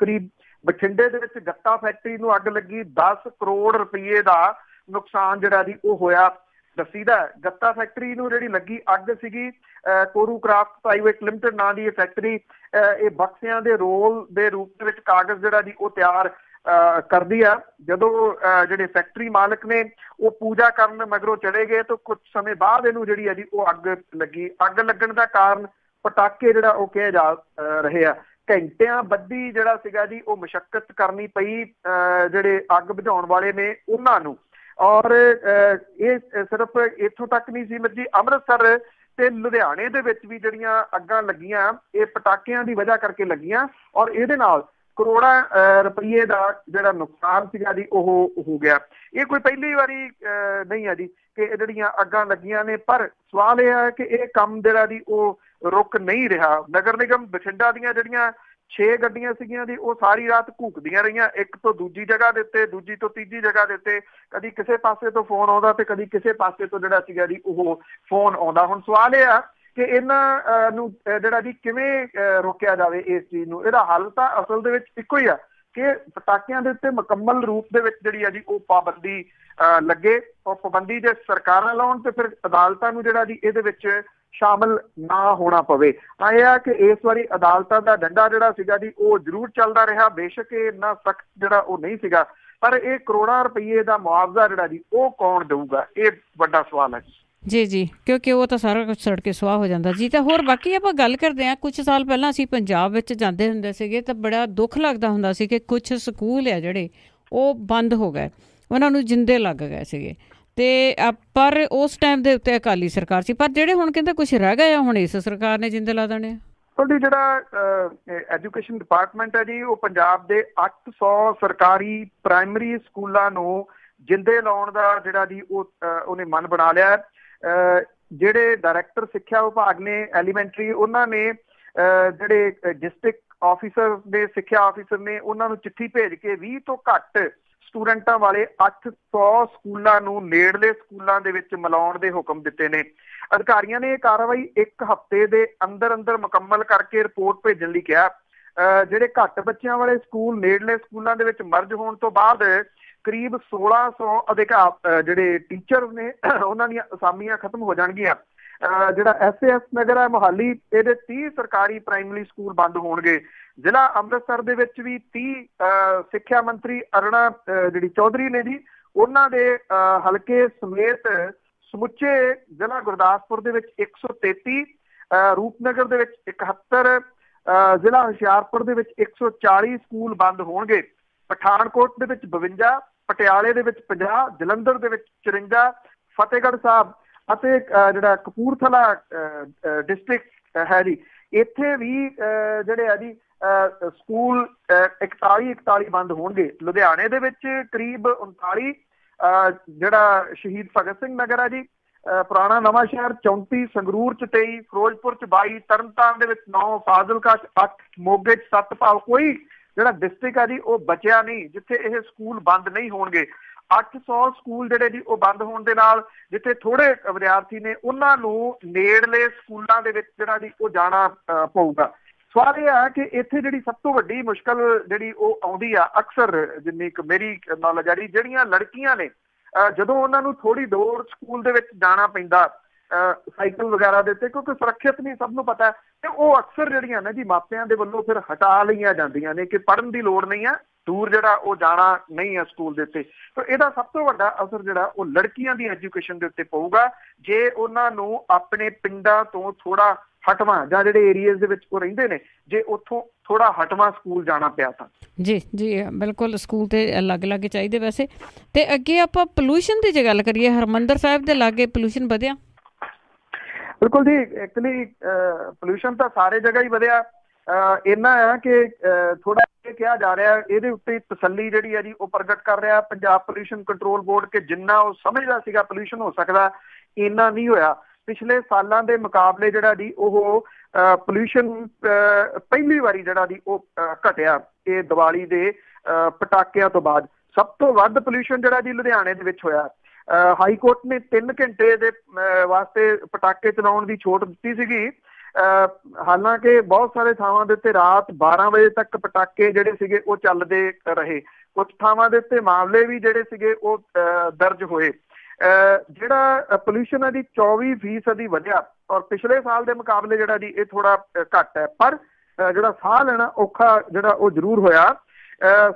ਕਰੀਬ ਬਠਿੰਡੇ ਦੇ ਵਿੱਚ ਗੱਤਾ ਫੈਕਟਰੀ ਨੂੰ ਅੱਗ ਲੱਗੀ। 10 ਕਰੋੜ ਰੁਪਏ ਦਾ ਨੁਕਸਾਨ ਜਿਹੜਾ ਦੀ ਉਹ ਹੋਇਆ। ਦਸੀਦਾ ਗੱਤਾ ਫੈਕਟਰੀ ਨੂੰ ਜਿਹੜੀ ਲੱਗੀ ਅੱਗ ਸੀਗੀ ਕੋਰੂ ਕਰਾਫਟ ਪ੍ਰਾਈਵੇਟ ਲਿਮਟਿਡ ਨਾਂ ਦੀ ਇਹ ਫੈਕਟਰੀ ਇਹ ਬਕਸਿਆਂ ਦੇ ਰੋਲ ਦੇ ਰੂਪ ਦੇ ਵਿੱਚ ਕਾਗਜ਼ ਜਿਹੜਾ ਦੀ ਉਹ ਤਿਆਰ ਕਰਦੀ ਆ। ਜਦੋਂ ਜਿਹੜੇ ਫੈਕਟਰੀ ਮਾਲਕ ਨੇ, ਉਹ ਪੂਜਾ ਕਰਨ ਮਗਰੋਂ ਚਲੇ ਗਏ ਤਾਂ ਕੁਝ ਸਮੇਂ ਬਾਅਦ ਇਹਨੂੰ ਜਿਹੜੀ ਹੈ ਜੀ, ਉਹ ਅੱਗ ਲੱਗੀ। ਅੱਗ ਲੱਗਣ ਦਾ ਕਾਰਨ ਪਟਾਕੇ ਜਿਹੜਾ ਉਹ ਕਿਹਾ ਜਾ ਰਹੇ ਆ। ਘੰਟਿਆਂ ਬੱਦੀ ਜਿਹੜਾ ਸੀਗਾ ਜੀ, ਉਹ ਮੁਸ਼ਕਲ ਕਰਨੀ ਪਈ ਜਿਹੜੇ ਅੱਗ ਬੁਝਾਉਣ ਵਾਲੇ ਨੇ ਉਹਨਾਂ ਨੂੰ। ਔਰ ਇਹ ਸਿਰਫ ਇੱਥੋਂ ਤੱਕ ਨਹੀਂ ਸੀ ਮਰਜ਼ੀ ਅੰਮ੍ਰਿਤਸਰ ਤੇ ਲੁਧਿਆਣੇ ਦੇ ਵਿੱਚ ਵੀ ਜਿਹੜੀਆਂ ਅੱਗਾਂ ਲੱਗੀਆਂ, ਇਹ ਪਟਾਕਿਆਂ ਦੀ ਵਜ੍ਹਾ ਕਰਕੇ ਲੱਗੀਆਂ। ਔਰ ਇਹਦੇ ਨਾਲ ਕਰੋੜਾਂ ਰੁਪਏ ਦਾ ਜਿਹੜਾ ਨੁਕਸਾਨ ਸੀਗਾ ਜੀ, ਉਹ ਹੋ ਗਿਆ। ਇਹ ਕੋਈ ਪਹਿਲੀ ਵਾਰੀ ਨਹੀਂ ਹੈ ਜੀ, ਕਿ ਇਹ ਜਿਹੜੀਆਂ ਅੱਗਾਂ ਲੱਗੀਆਂ ਨੇ, ਪਰ ਸਵਾਲ ਇਹ ਹੈ ਕਿ ਇਹ ਕੰਮ ਜਿਹੜਾ ਦੀ ਉਹ ਰੁਕ ਨਹੀਂ ਰਿਹਾ। ਨਗਰ ਨਿਗਮ ਬਠਿੰਡਾ ਦੀਆਂ ਜਿਹੜੀਆਂ 6 ਗੱਡੀਆਂ ਸੀਗੀਆਂ ਦੀ ਉਹ ਸਾਰੀ ਰਾਤ ਘੁੱਕਦੀਆਂ ਰਹੀਆਂ। ਇੱਕ ਤੋਂ ਦੂਜੀ ਜਗ੍ਹਾ ਦੇ ਉੱਤੇ, ਦੂਜੀ ਤੋਂ ਤੀਜੀ ਜਗ੍ਹਾ ਦੇ ਉੱਤੇ, ਕਦੀ ਕਿਸੇ ਪਾਸੇ ਤੋਂ ਫੋਨ ਆਉਂਦਾ ਤੇ ਕਦੀ ਕਿਸੇ ਪਾਸੇ ਤੋਂ ਜਿਹੜਾ ਸੀਗਾ ਜੀ, ਉਹ ਫੋਨ ਆਉਂਦਾ। ਹੁਣ ਸਵਾਲ ਇਹ ਆ ਕਿ ਇਹਨਾਂ ਨੂੰ ਜਿਹੜਾ ਜੀ ਕਿਵੇਂ ਰੋਕਿਆ ਜਾਵੇ ਇਸ ਚੀਜ਼ ਨੂੰ। ਇਹਦਾ ਹੱਲ ਤਾਂ ਅਸਲ ਦੇ ਵਿੱਚ ਇੱਕੋ ਹੀ ਆ ਕਿ ਪਟਾਕਿਆਂ ਦੇ ਉੱਤੇ ਮੁਕੰਮਲ ਰੂਪ ਦੇ ਵਿੱਚ ਜਿਹੜੀ ਆ ਜੀ ਉਹ ਪਾਬੰਦੀ ਲੱਗੇ ਉਹ ਪਾਬੰਦੀ ਜੇ ਸਰਕਾਰਾਂ ਲਾਉਣ ਤੇ ਫਿਰ ਅਦਾਲਤਾਂ ਨੂੰ ਜਿਹੜਾ ਜੀ ਇਹਦੇ ਵਿੱਚ ਸ਼ਾਮਲ ਨਾ ਹੋਣਾ ਪਵੇ। ਤਾਂ ਇਹ ਆ ਕਿ ਇਸ ਵਾਰੀ ਅਦਾਲਤਾਂ ਦਾ ਡੰਡਾ ਜਿਹੜਾ ਸੀਗਾ ਜੀ ਉਹ ਜ਼ਰੂਰ ਚੱਲਦਾ ਰਿਹਾ। ਬੇਸ਼ੱਕ ਇਹ ਇੰਨਾ ਸਖਤ ਜਿਹੜਾ ਉਹ ਨਹੀਂ ਸੀਗਾ। ਪਰ ਇਹ ਕਰੋੜਾਂ ਰੁਪਏ ਦਾ ਮੁਆਵਜ਼ਾ ਜਿਹੜਾ ਜੀ ਉਹ ਕੌਣ ਦੇਊਗਾ? ਇਹ ਵੱਡਾ ਸਵਾਲ ਹੈ ਜੀ ਜੀ, ਕਿਉਂਕਿ ਉਹ ਤਾਂ ਸਾਰਾ ਕੁਝ ਸੜ ਕੇ ਸਵਾਹ ਹੋ ਜਾਂਦਾ। ਜੀ, ਤਾਂ ਹੋਰ ਬਾਕੀ ਆਪਾਂ ਗੱਲ ਕਰਦੇ ਆ ਕੁਝ ਸਾਲ ਪਹਿਲਾਂ ਅਸੀਂ ਪੰਜਾਬ ਵਿੱਚ ਜਾਂਦੇ ਹੁੰਦੇ ਸੀਗੇ ਤਾਂ ਬੜਾ ਦੁੱਖ ਲੱਗਦਾ ਹੁੰਦਾ ਸੀ ਕਿ ਕੁਝ ਸਕੂਲ ਆ ਜਿਹੜੇ, ਉਹ ਬੰਦ ਹੋ ਗਏ, ਉਹਨਾਂ ਨੂੰ ਜਿੰਦੇ ਲੱਗ ਗਏ ਸੀਗੇ। ਤੇ ਪਰ ਉਸ ਟਾਈਮ ਦੇ ਉੱਤੇ ਅਕਾਲੀ ਸਰਕਾਰ ਸੀ, ਪਰ ਜਿਹੜੇ ਹੁਣ ਕਹਿੰਦੇ ਕੁਝ ਰਹਿ ਗਏ ਹੁਣ ਇਸ ਸਰਕਾਰ ਨੇ ਜਿੰਦੇ ਲਾ ਦੇਣੇ ਆ? ਤੁਹਾਡੀ ਜਿਹੜਾ ਐਜੂਕੇਸ਼ਨ ਡਿਪਾਰਟਮੈਂਟ ਹੈ ਜੀ, ਉਹ ਪੰਜਾਬ ਦੇ 800 ਸਰਕਾਰੀ ਪ੍ਰਾਇਮਰੀ ਸਕੂਲਾਂ ਨੂੰ ਜਿੰਦੇ ਲਾਉਣ ਦਾ ਜਿਹੜਾ ਜੀ ਉਹ ਉਹਨੇ ਮਨ ਬਣਾ ਲਿਆ ਜਿਹੜੇ ਡਾਇਰੈਕਟਰ ਸਿੱਖਿਆ ਵਿਭਾਗ ਨੇ ਐਲੀਮੈਂਟਰੀ ਉਹਨਾਂ ਨੇ ਜਿਹੜੇ ਡਿਸਟ੍ਰਿਕਟ ਆਫੀਸਰ ਦੇ ਸਿੱਖਿਆ ਆਫੀਸਰ ਨੇ, ਉਹਨਾਂ ਨੂੰ ਚਿੱਠੀ ਭੇਜ ਕੇ 20 ਤੋਂ ਘੱਟ ਸਟੂਡੈਂਟਾਂ ਵਾਲੇ 800 ਸਕੂਲਾਂ ਨੂੰ ਨੇੜਲੇ ਸਕੂਲਾਂ ਦੇ ਵਿੱਚ ਮਿਲਾਉਣ ਦੇ ਹੁਕਮ ਦਿੱਤੇ ਨੇ। ਅਧਿਕਾਰੀਆਂ ਨੇ ਇਹ ਕਾਰਵਾਈ ਇੱਕ ਹਫ਼ਤੇ ਦੇ ਅੰਦਰ ਅੰਦਰ ਮੁਕੰਮਲ ਕਰਕੇ ਰਿਪੋਰਟ ਭੇਜਣ ਲਈ ਕਿਹਾ। ਜਿਹੜੇ ਘੱਟ ਬੱਚਿਆਂ ਵਾਲੇ ਸਕੂਲ ਨੇੜਲੇ ਸਕੂਲਾਂ ਦੇ ਵਿੱਚ ਮਰਜ ਹੋਣ ਤੋਂ ਬਾਅਦ ਕਰੀਬ 1600 ਅਧਿਕਾਰ ਜਿਹੜੇ ਟੀਚਰ ਨੇ, ਉਹਨਾਂ ਦੀਆਂ ਅਸਾਮੀਆਂ ਖਤਮ ਹੋ ਜਾਣਗੀਆਂ। ਜਿਹੜਾ ਐਸਐਸ ਨਗਰ ਹੈ ਮੁਹਾਲੀ, ਇਹਦੇ 30 ਸਰਕਾਰੀ ਪ੍ਰਾਇਮਰੀ ਸਕੂਲ ਬੰਦ ਹੋਣਗੇ। ਜ਼ਿਲ੍ਹਾ ਅੰਮ੍ਰਿਤਸਰ ਦੇ ਵਿੱਚ ਵੀ 30 ਸਿੱਖਿਆ ਮੰਤਰੀ ਅਰਣਾ ਜਿਹੜੀ ਚੌਧਰੀ ਨੇ ਜੀ, ਉਹਨਾਂ ਦੇ ਹਲਕੇ ਸਮੇਤ ਸਮੁੱਚੇ ਜ਼ਿਲ੍ਹਾ ਗੁਰਦਾਸਪੁਰ ਦੇ ਵਿੱਚ 133 ਰੂਪਨਗਰ ਦੇ ਵਿੱਚ 71 ਜ਼ਿਲ੍ਹਾ ਹੁਸ਼ਿਆਰਪੁਰ ਦੇ ਵਿੱਚ 140 ਸਕੂਲ ਬੰਦ ਹੋਣਗੇ। ਪਠਾਨਕੋਟ ਦੇ ਵਿੱਚ 52 ਪਟਿਆਲੇ ਦੇ ਵਿੱਚ 50 ਜਲੰਧਰ ਦੇ ਵਿੱਚ 54 ਫਤਿਹਗੜ੍ਹ ਸਾਹਿਬ ਅਤੇ ਜਿਹੜਾ ਕਪੂਰਥਲਾ ਡਿਸਟ੍ਰਿਕਟ ਹੈ ਜੀ। ਇੱਥੇ ਵੀ ਜਿਹੜੇ ਆ ਜੀ ਸਕੂਲ 41 41 ਬੰਦ ਹੋਣਗੇ। ਲੁਧਿਆਣੇ ਦੇ ਵਿੱਚ ਕਰੀਬ 39 ਜਿਹੜਾ ਸ਼ਹੀਦ ਭਗਤ ਸਿੰਘ ਨਗਰ ਹੈ ਜੀ ਪੁਰਾਣਾ ਨਵਾਂ ਸ਼ਹਿਰ 34 ਸੰਗਰੂਰ ਚ 23 ਫਿਰੋਜ਼ਪੁਰ ਚ 22 ਤਰਨਤਾਰਨ ਦੇ ਵਿੱਚ 9 ਫਾਜ਼ਿਲਕਾ ਚ 8 ਮੋਗੇ ਚ 7 ਭਾਵ ਕੋਈ ਜਿਹੜਾ ਡਿਸਟ੍ਰਿਕਟ ਆ ਜੀ, ਉਹ ਬਚਿਆ ਨਹੀਂ, ਜਿੱਥੇ ਇਹ ਸਕੂਲ ਬੰਦ ਨਹੀਂ ਹੋਣਗੇ। 800 ਸਕੂਲ ਜਿਹੜੇ ਜੀ, ਉਹ ਬੰਦ ਹੋਣ ਦੇ ਨਾਲ ਜਿੱਥੇ ਥੋੜੇ ਵਿਦਿਆਰਥੀ ਨੇ, ਉਹਨਾਂ ਨੂੰ ਨੇੜਲੇ ਸਕੂਲਾਂ ਦੇ ਵਿੱਚ ਜਿਹੜਾ ਜੀ, ਉਹ ਜਾਣਾ ਪਊਗਾ। ਸਵਾਲ ਇਹ ਆ ਕਿ ਇੱਥੇ ਜਿਹੜੀ ਸਭ ਤੋਂ ਵੱਡੀ ਮੁਸ਼ਕਲ ਜਿਹੜੀ ਉਹ ਆਉਂਦੀ ਆ, ਅਕਸਰ ਜਿੰਨੀ ਕਿ ਮੇਰੀ ਨੌਲੇਜ ਆ ਰਹੀ ਜਿਹੜੀਆਂ ਲੜਕੀਆਂ ਨੇ ਜਦੋਂ ਉਹਨਾਂ ਨੂੰ ਥੋੜੀ ਦੂਰ ਸਕੂਲ ਦੇ ਵਿੱਚ ਜਾਣਾ ਪੈਂਦਾ ਸਾਈਕਲ ਵਗੈਰਾ ਦੇ ਉੱਤੇ, ਕਿਉਂਕਿ ਸੁਰੱਖਿਅਤ ਨਹੀਂ, ਸਭ ਨੂੰ ਪਤਾ ਤੇ ਉਹ ਅਕਸਰ ਜਿਹੜੀਆਂ ਨੇ ਜੀ, ਮਾਪਿਆਂ ਦੇ ਵੱਲੋਂ ਫਿਰ ਹਟਾ ਲਈਆਂ ਜਾਂਦੀਆਂ ਨੇ ਕਿ ਪੜਨ ਦੀ ਲੋੜ ਨਹੀਂ ਆ ਦੂਰ ਜਿਹੜਾ ਉਹ ਜਾਣਾ ਨਹੀਂ ਆ ਸਕੂਲ ਦੇ ਉੱਤੇ। ਤਾਂ ਇਹਦਾ ਸਭ ਤੋਂ ਵੱਡਾ ਅਸਰ ਜਿਹੜਾ, ਉਹ ਲੜਕੀਆਂ ਦੀ ਐਜੂਕੇਸ਼ਨ ਦੇ ਉੱਤੇ ਪਊਗਾ। ਜੇ ਉਹਨਾਂ ਨੂੰ ਆਪਣੇ ਪਿੰਡਾਂ ਤੋਂ ਥੋੜਾ ਹਟਵਾ, ਜਾਂ ਜਿਹੜੇ ਏਰੀਆਜ਼ ਦੇ ਵਿੱਚ ਉਹ ਰਹਿੰਦੇ ਨੇ, ਜੇ ਉੱਥੋਂ ਥੋੜਾ ਹਟਵਾ ਸਕੂਲ ਜਾਣਾ ਪਿਆ ਤਾਂ। ਜੀ ਜੀ, ਬਿਲਕੁਲ, ਸਕੂਲ ਤੇ ਅਲੱਗ-ਅਲੱਗ ਚਾਹੀਦੇ ਵੈਸੇ। ਤੇ ਅੱਗੇ ਆਪਾਂ ਪੋਲੂਸ਼ਨ ਦੀ ਜੇ ਗੱਲ ਕਰੀਏ, ਹਰਮੰਦਰ ਸਾਹਿਬ ਦੇ ਲਾਗੇ ਪੋਲੂਸ਼ਨ ਵਧਿਆ? ਬਿਲਕੁਲ ਜੀ ਐਕਚੁਅਲੀ ਪੋਲੂਸ਼ਨ ਤਾਂ ਸਾਰੇ ਜਗ੍ਹਾ ਹੀ ਵਧਿਆ। ਇੰਨਾ ਆ ਕਿ ਥੋੜਾ ਇਹ ਕਿਹਾ ਜਾ ਰਿਹਾ, ਇਹਦੇ ਉੱਤੇ ਤਸੱਲੀ ਜਿਹੜੀ ਹੈ ਜੀ, ਉਹ ਪ੍ਰਗਟ ਕਰ ਰਿਹਾ। ਪੰਜਾਬ ਪੋਲੂਸ਼ਨ ਕੰਟਰੋਲ ਬੋਰਡ ਕਿ ਜਿੰਨਾ ਉਹ ਸਮਝਦਾ ਸੀਗਾ ਪੋਲੂਸ਼ਨ ਹੋ ਸਕਦਾ, ਇੰਨਾ ਨਹੀਂ ਹੋਇਆ। ਪਿਛਲੇ ਸਾਲਾਂ ਦੇ ਮੁਕਾਬਲੇ ਜਿਹੜਾ ਜੀ, ਉਹ ਪੋਲੂਸ਼ਨ ਪਹਿਲੀ ਵਾਰੀ ਜਿਹੜਾ ਜੀ, ਉਹ ਘਟਿਆ ਇਹ ਦੀਵਾਲੀ ਦੇ ਪਟਾਕਿਆਂ ਤੋਂ ਬਾਅਦ। ਸਭ ਤੋਂ ਵੱਧ ਪੋਲੂਸ਼ਨ ਜਿਹੜਾ ਜੀ, ਲੁਧਿਆਣੇ ਦੇ ਵਿੱਚ ਹੋਇਆ। ਹਾਈ ਕੋਰਟ ਨੇ 3 ਘੰਟੇ ਦੇ ਵਾਸਤੇ ਪਟਾਕੇ ਚਲਾਉਣ ਦੀ ਛੋਟ ਦਿੱਤੀ ਸੀਗੀ। ਹਾਲਾਂਕਿ ਬਹੁਤ ਸਾਰੇ ਥਾਵਾਂ ਦੇ ਉੱਤੇ ਰਾਤ 12 ਵਜੇ ਤੱਕ ਪਟਾਕੇ ਜਿਹੜੇ ਸੀਗੇ ਉਹ ਚੱਲਦੇ ਰਹੇ। ਕੁਝ ਥਾਵਾਂ ਦੇ ਉੱਤੇ ਮਾਮਲੇ ਵੀ ਜਿਹੜੇ ਸੀਗੇ ਉਹ ਦਰਜ ਹੋਏ। ਜਿਹੜਾ ਪੋਲੂਸ਼ਨ ਹੈ ਦੀ 24% ਦੀ ਵਧਿਆ ਔਰ ਪਿਛਲੇ ਸਾਲ ਦੇ ਮੁਕਾਬਲੇ ਜਿਹੜਾ ਜੀ, ਇਹ ਥੋੜਾ ਘੱਟ ਹੈ। ਪਰ ਜਿਹੜਾ ਸਾਹ ਲੈਣਾ ਔਖਾ ਜਿਹੜਾ ਉਹ ਜ਼ਰੂਰ ਹੋਇਆ।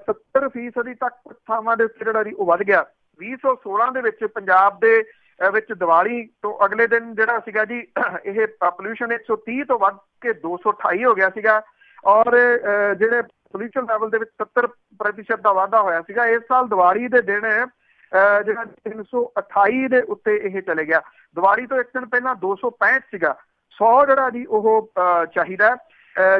70% ਦੀ ਤੱਕ ਥਾਵਾਂ ਦੇ ਉੱਤੇ ਜਿਹੜਾ ਜੀ, ਉਹ ਵੱਧ ਗਿਆ। 2016 ਦੇ ਵਿੱਚ ਪੰਜਾਬ ਦੇ ਵਿੱਚ ਦੀਵਾਲੀ ਤੋਂ ਅਗਲੇ ਦਿਨ ਜਿਹੜਾ ਸੀਗਾ ਜੀ, ਇਹ ਪੋਲੂਸ਼ਨ 130 ਤੋਂ ਵੱਧ ਕੇ 228 ਹੋ ਗਿਆ ਸੀਗਾ ਔਰ ਜਿਹੜੇ ਪੋਲੂਸ਼ਨ ਲੈਵਲ ਦੇ ਵਿੱਚ 70% ਦਾ ਵਾਧਾ ਹੋਇਆ ਸੀਗਾ, ਇਸ ਸਾਲ ਦੀਵਾਲੀ ਦੇ ਦਿਨ ਜਿਹੜਾ 328 ਦੇ ਉੱਤੇ ਇਹ ਚਲੇ ਗਿਆ। ਦੀਵਾਲੀ ਤੋਂ ਇੱਕ ਦਿਨ ਪਹਿਲਾਂ 265 ਸੀਗਾ। 100 ਜਿਹੜਾ ਜੀ ਉਹ ਚਾਹੀਦਾ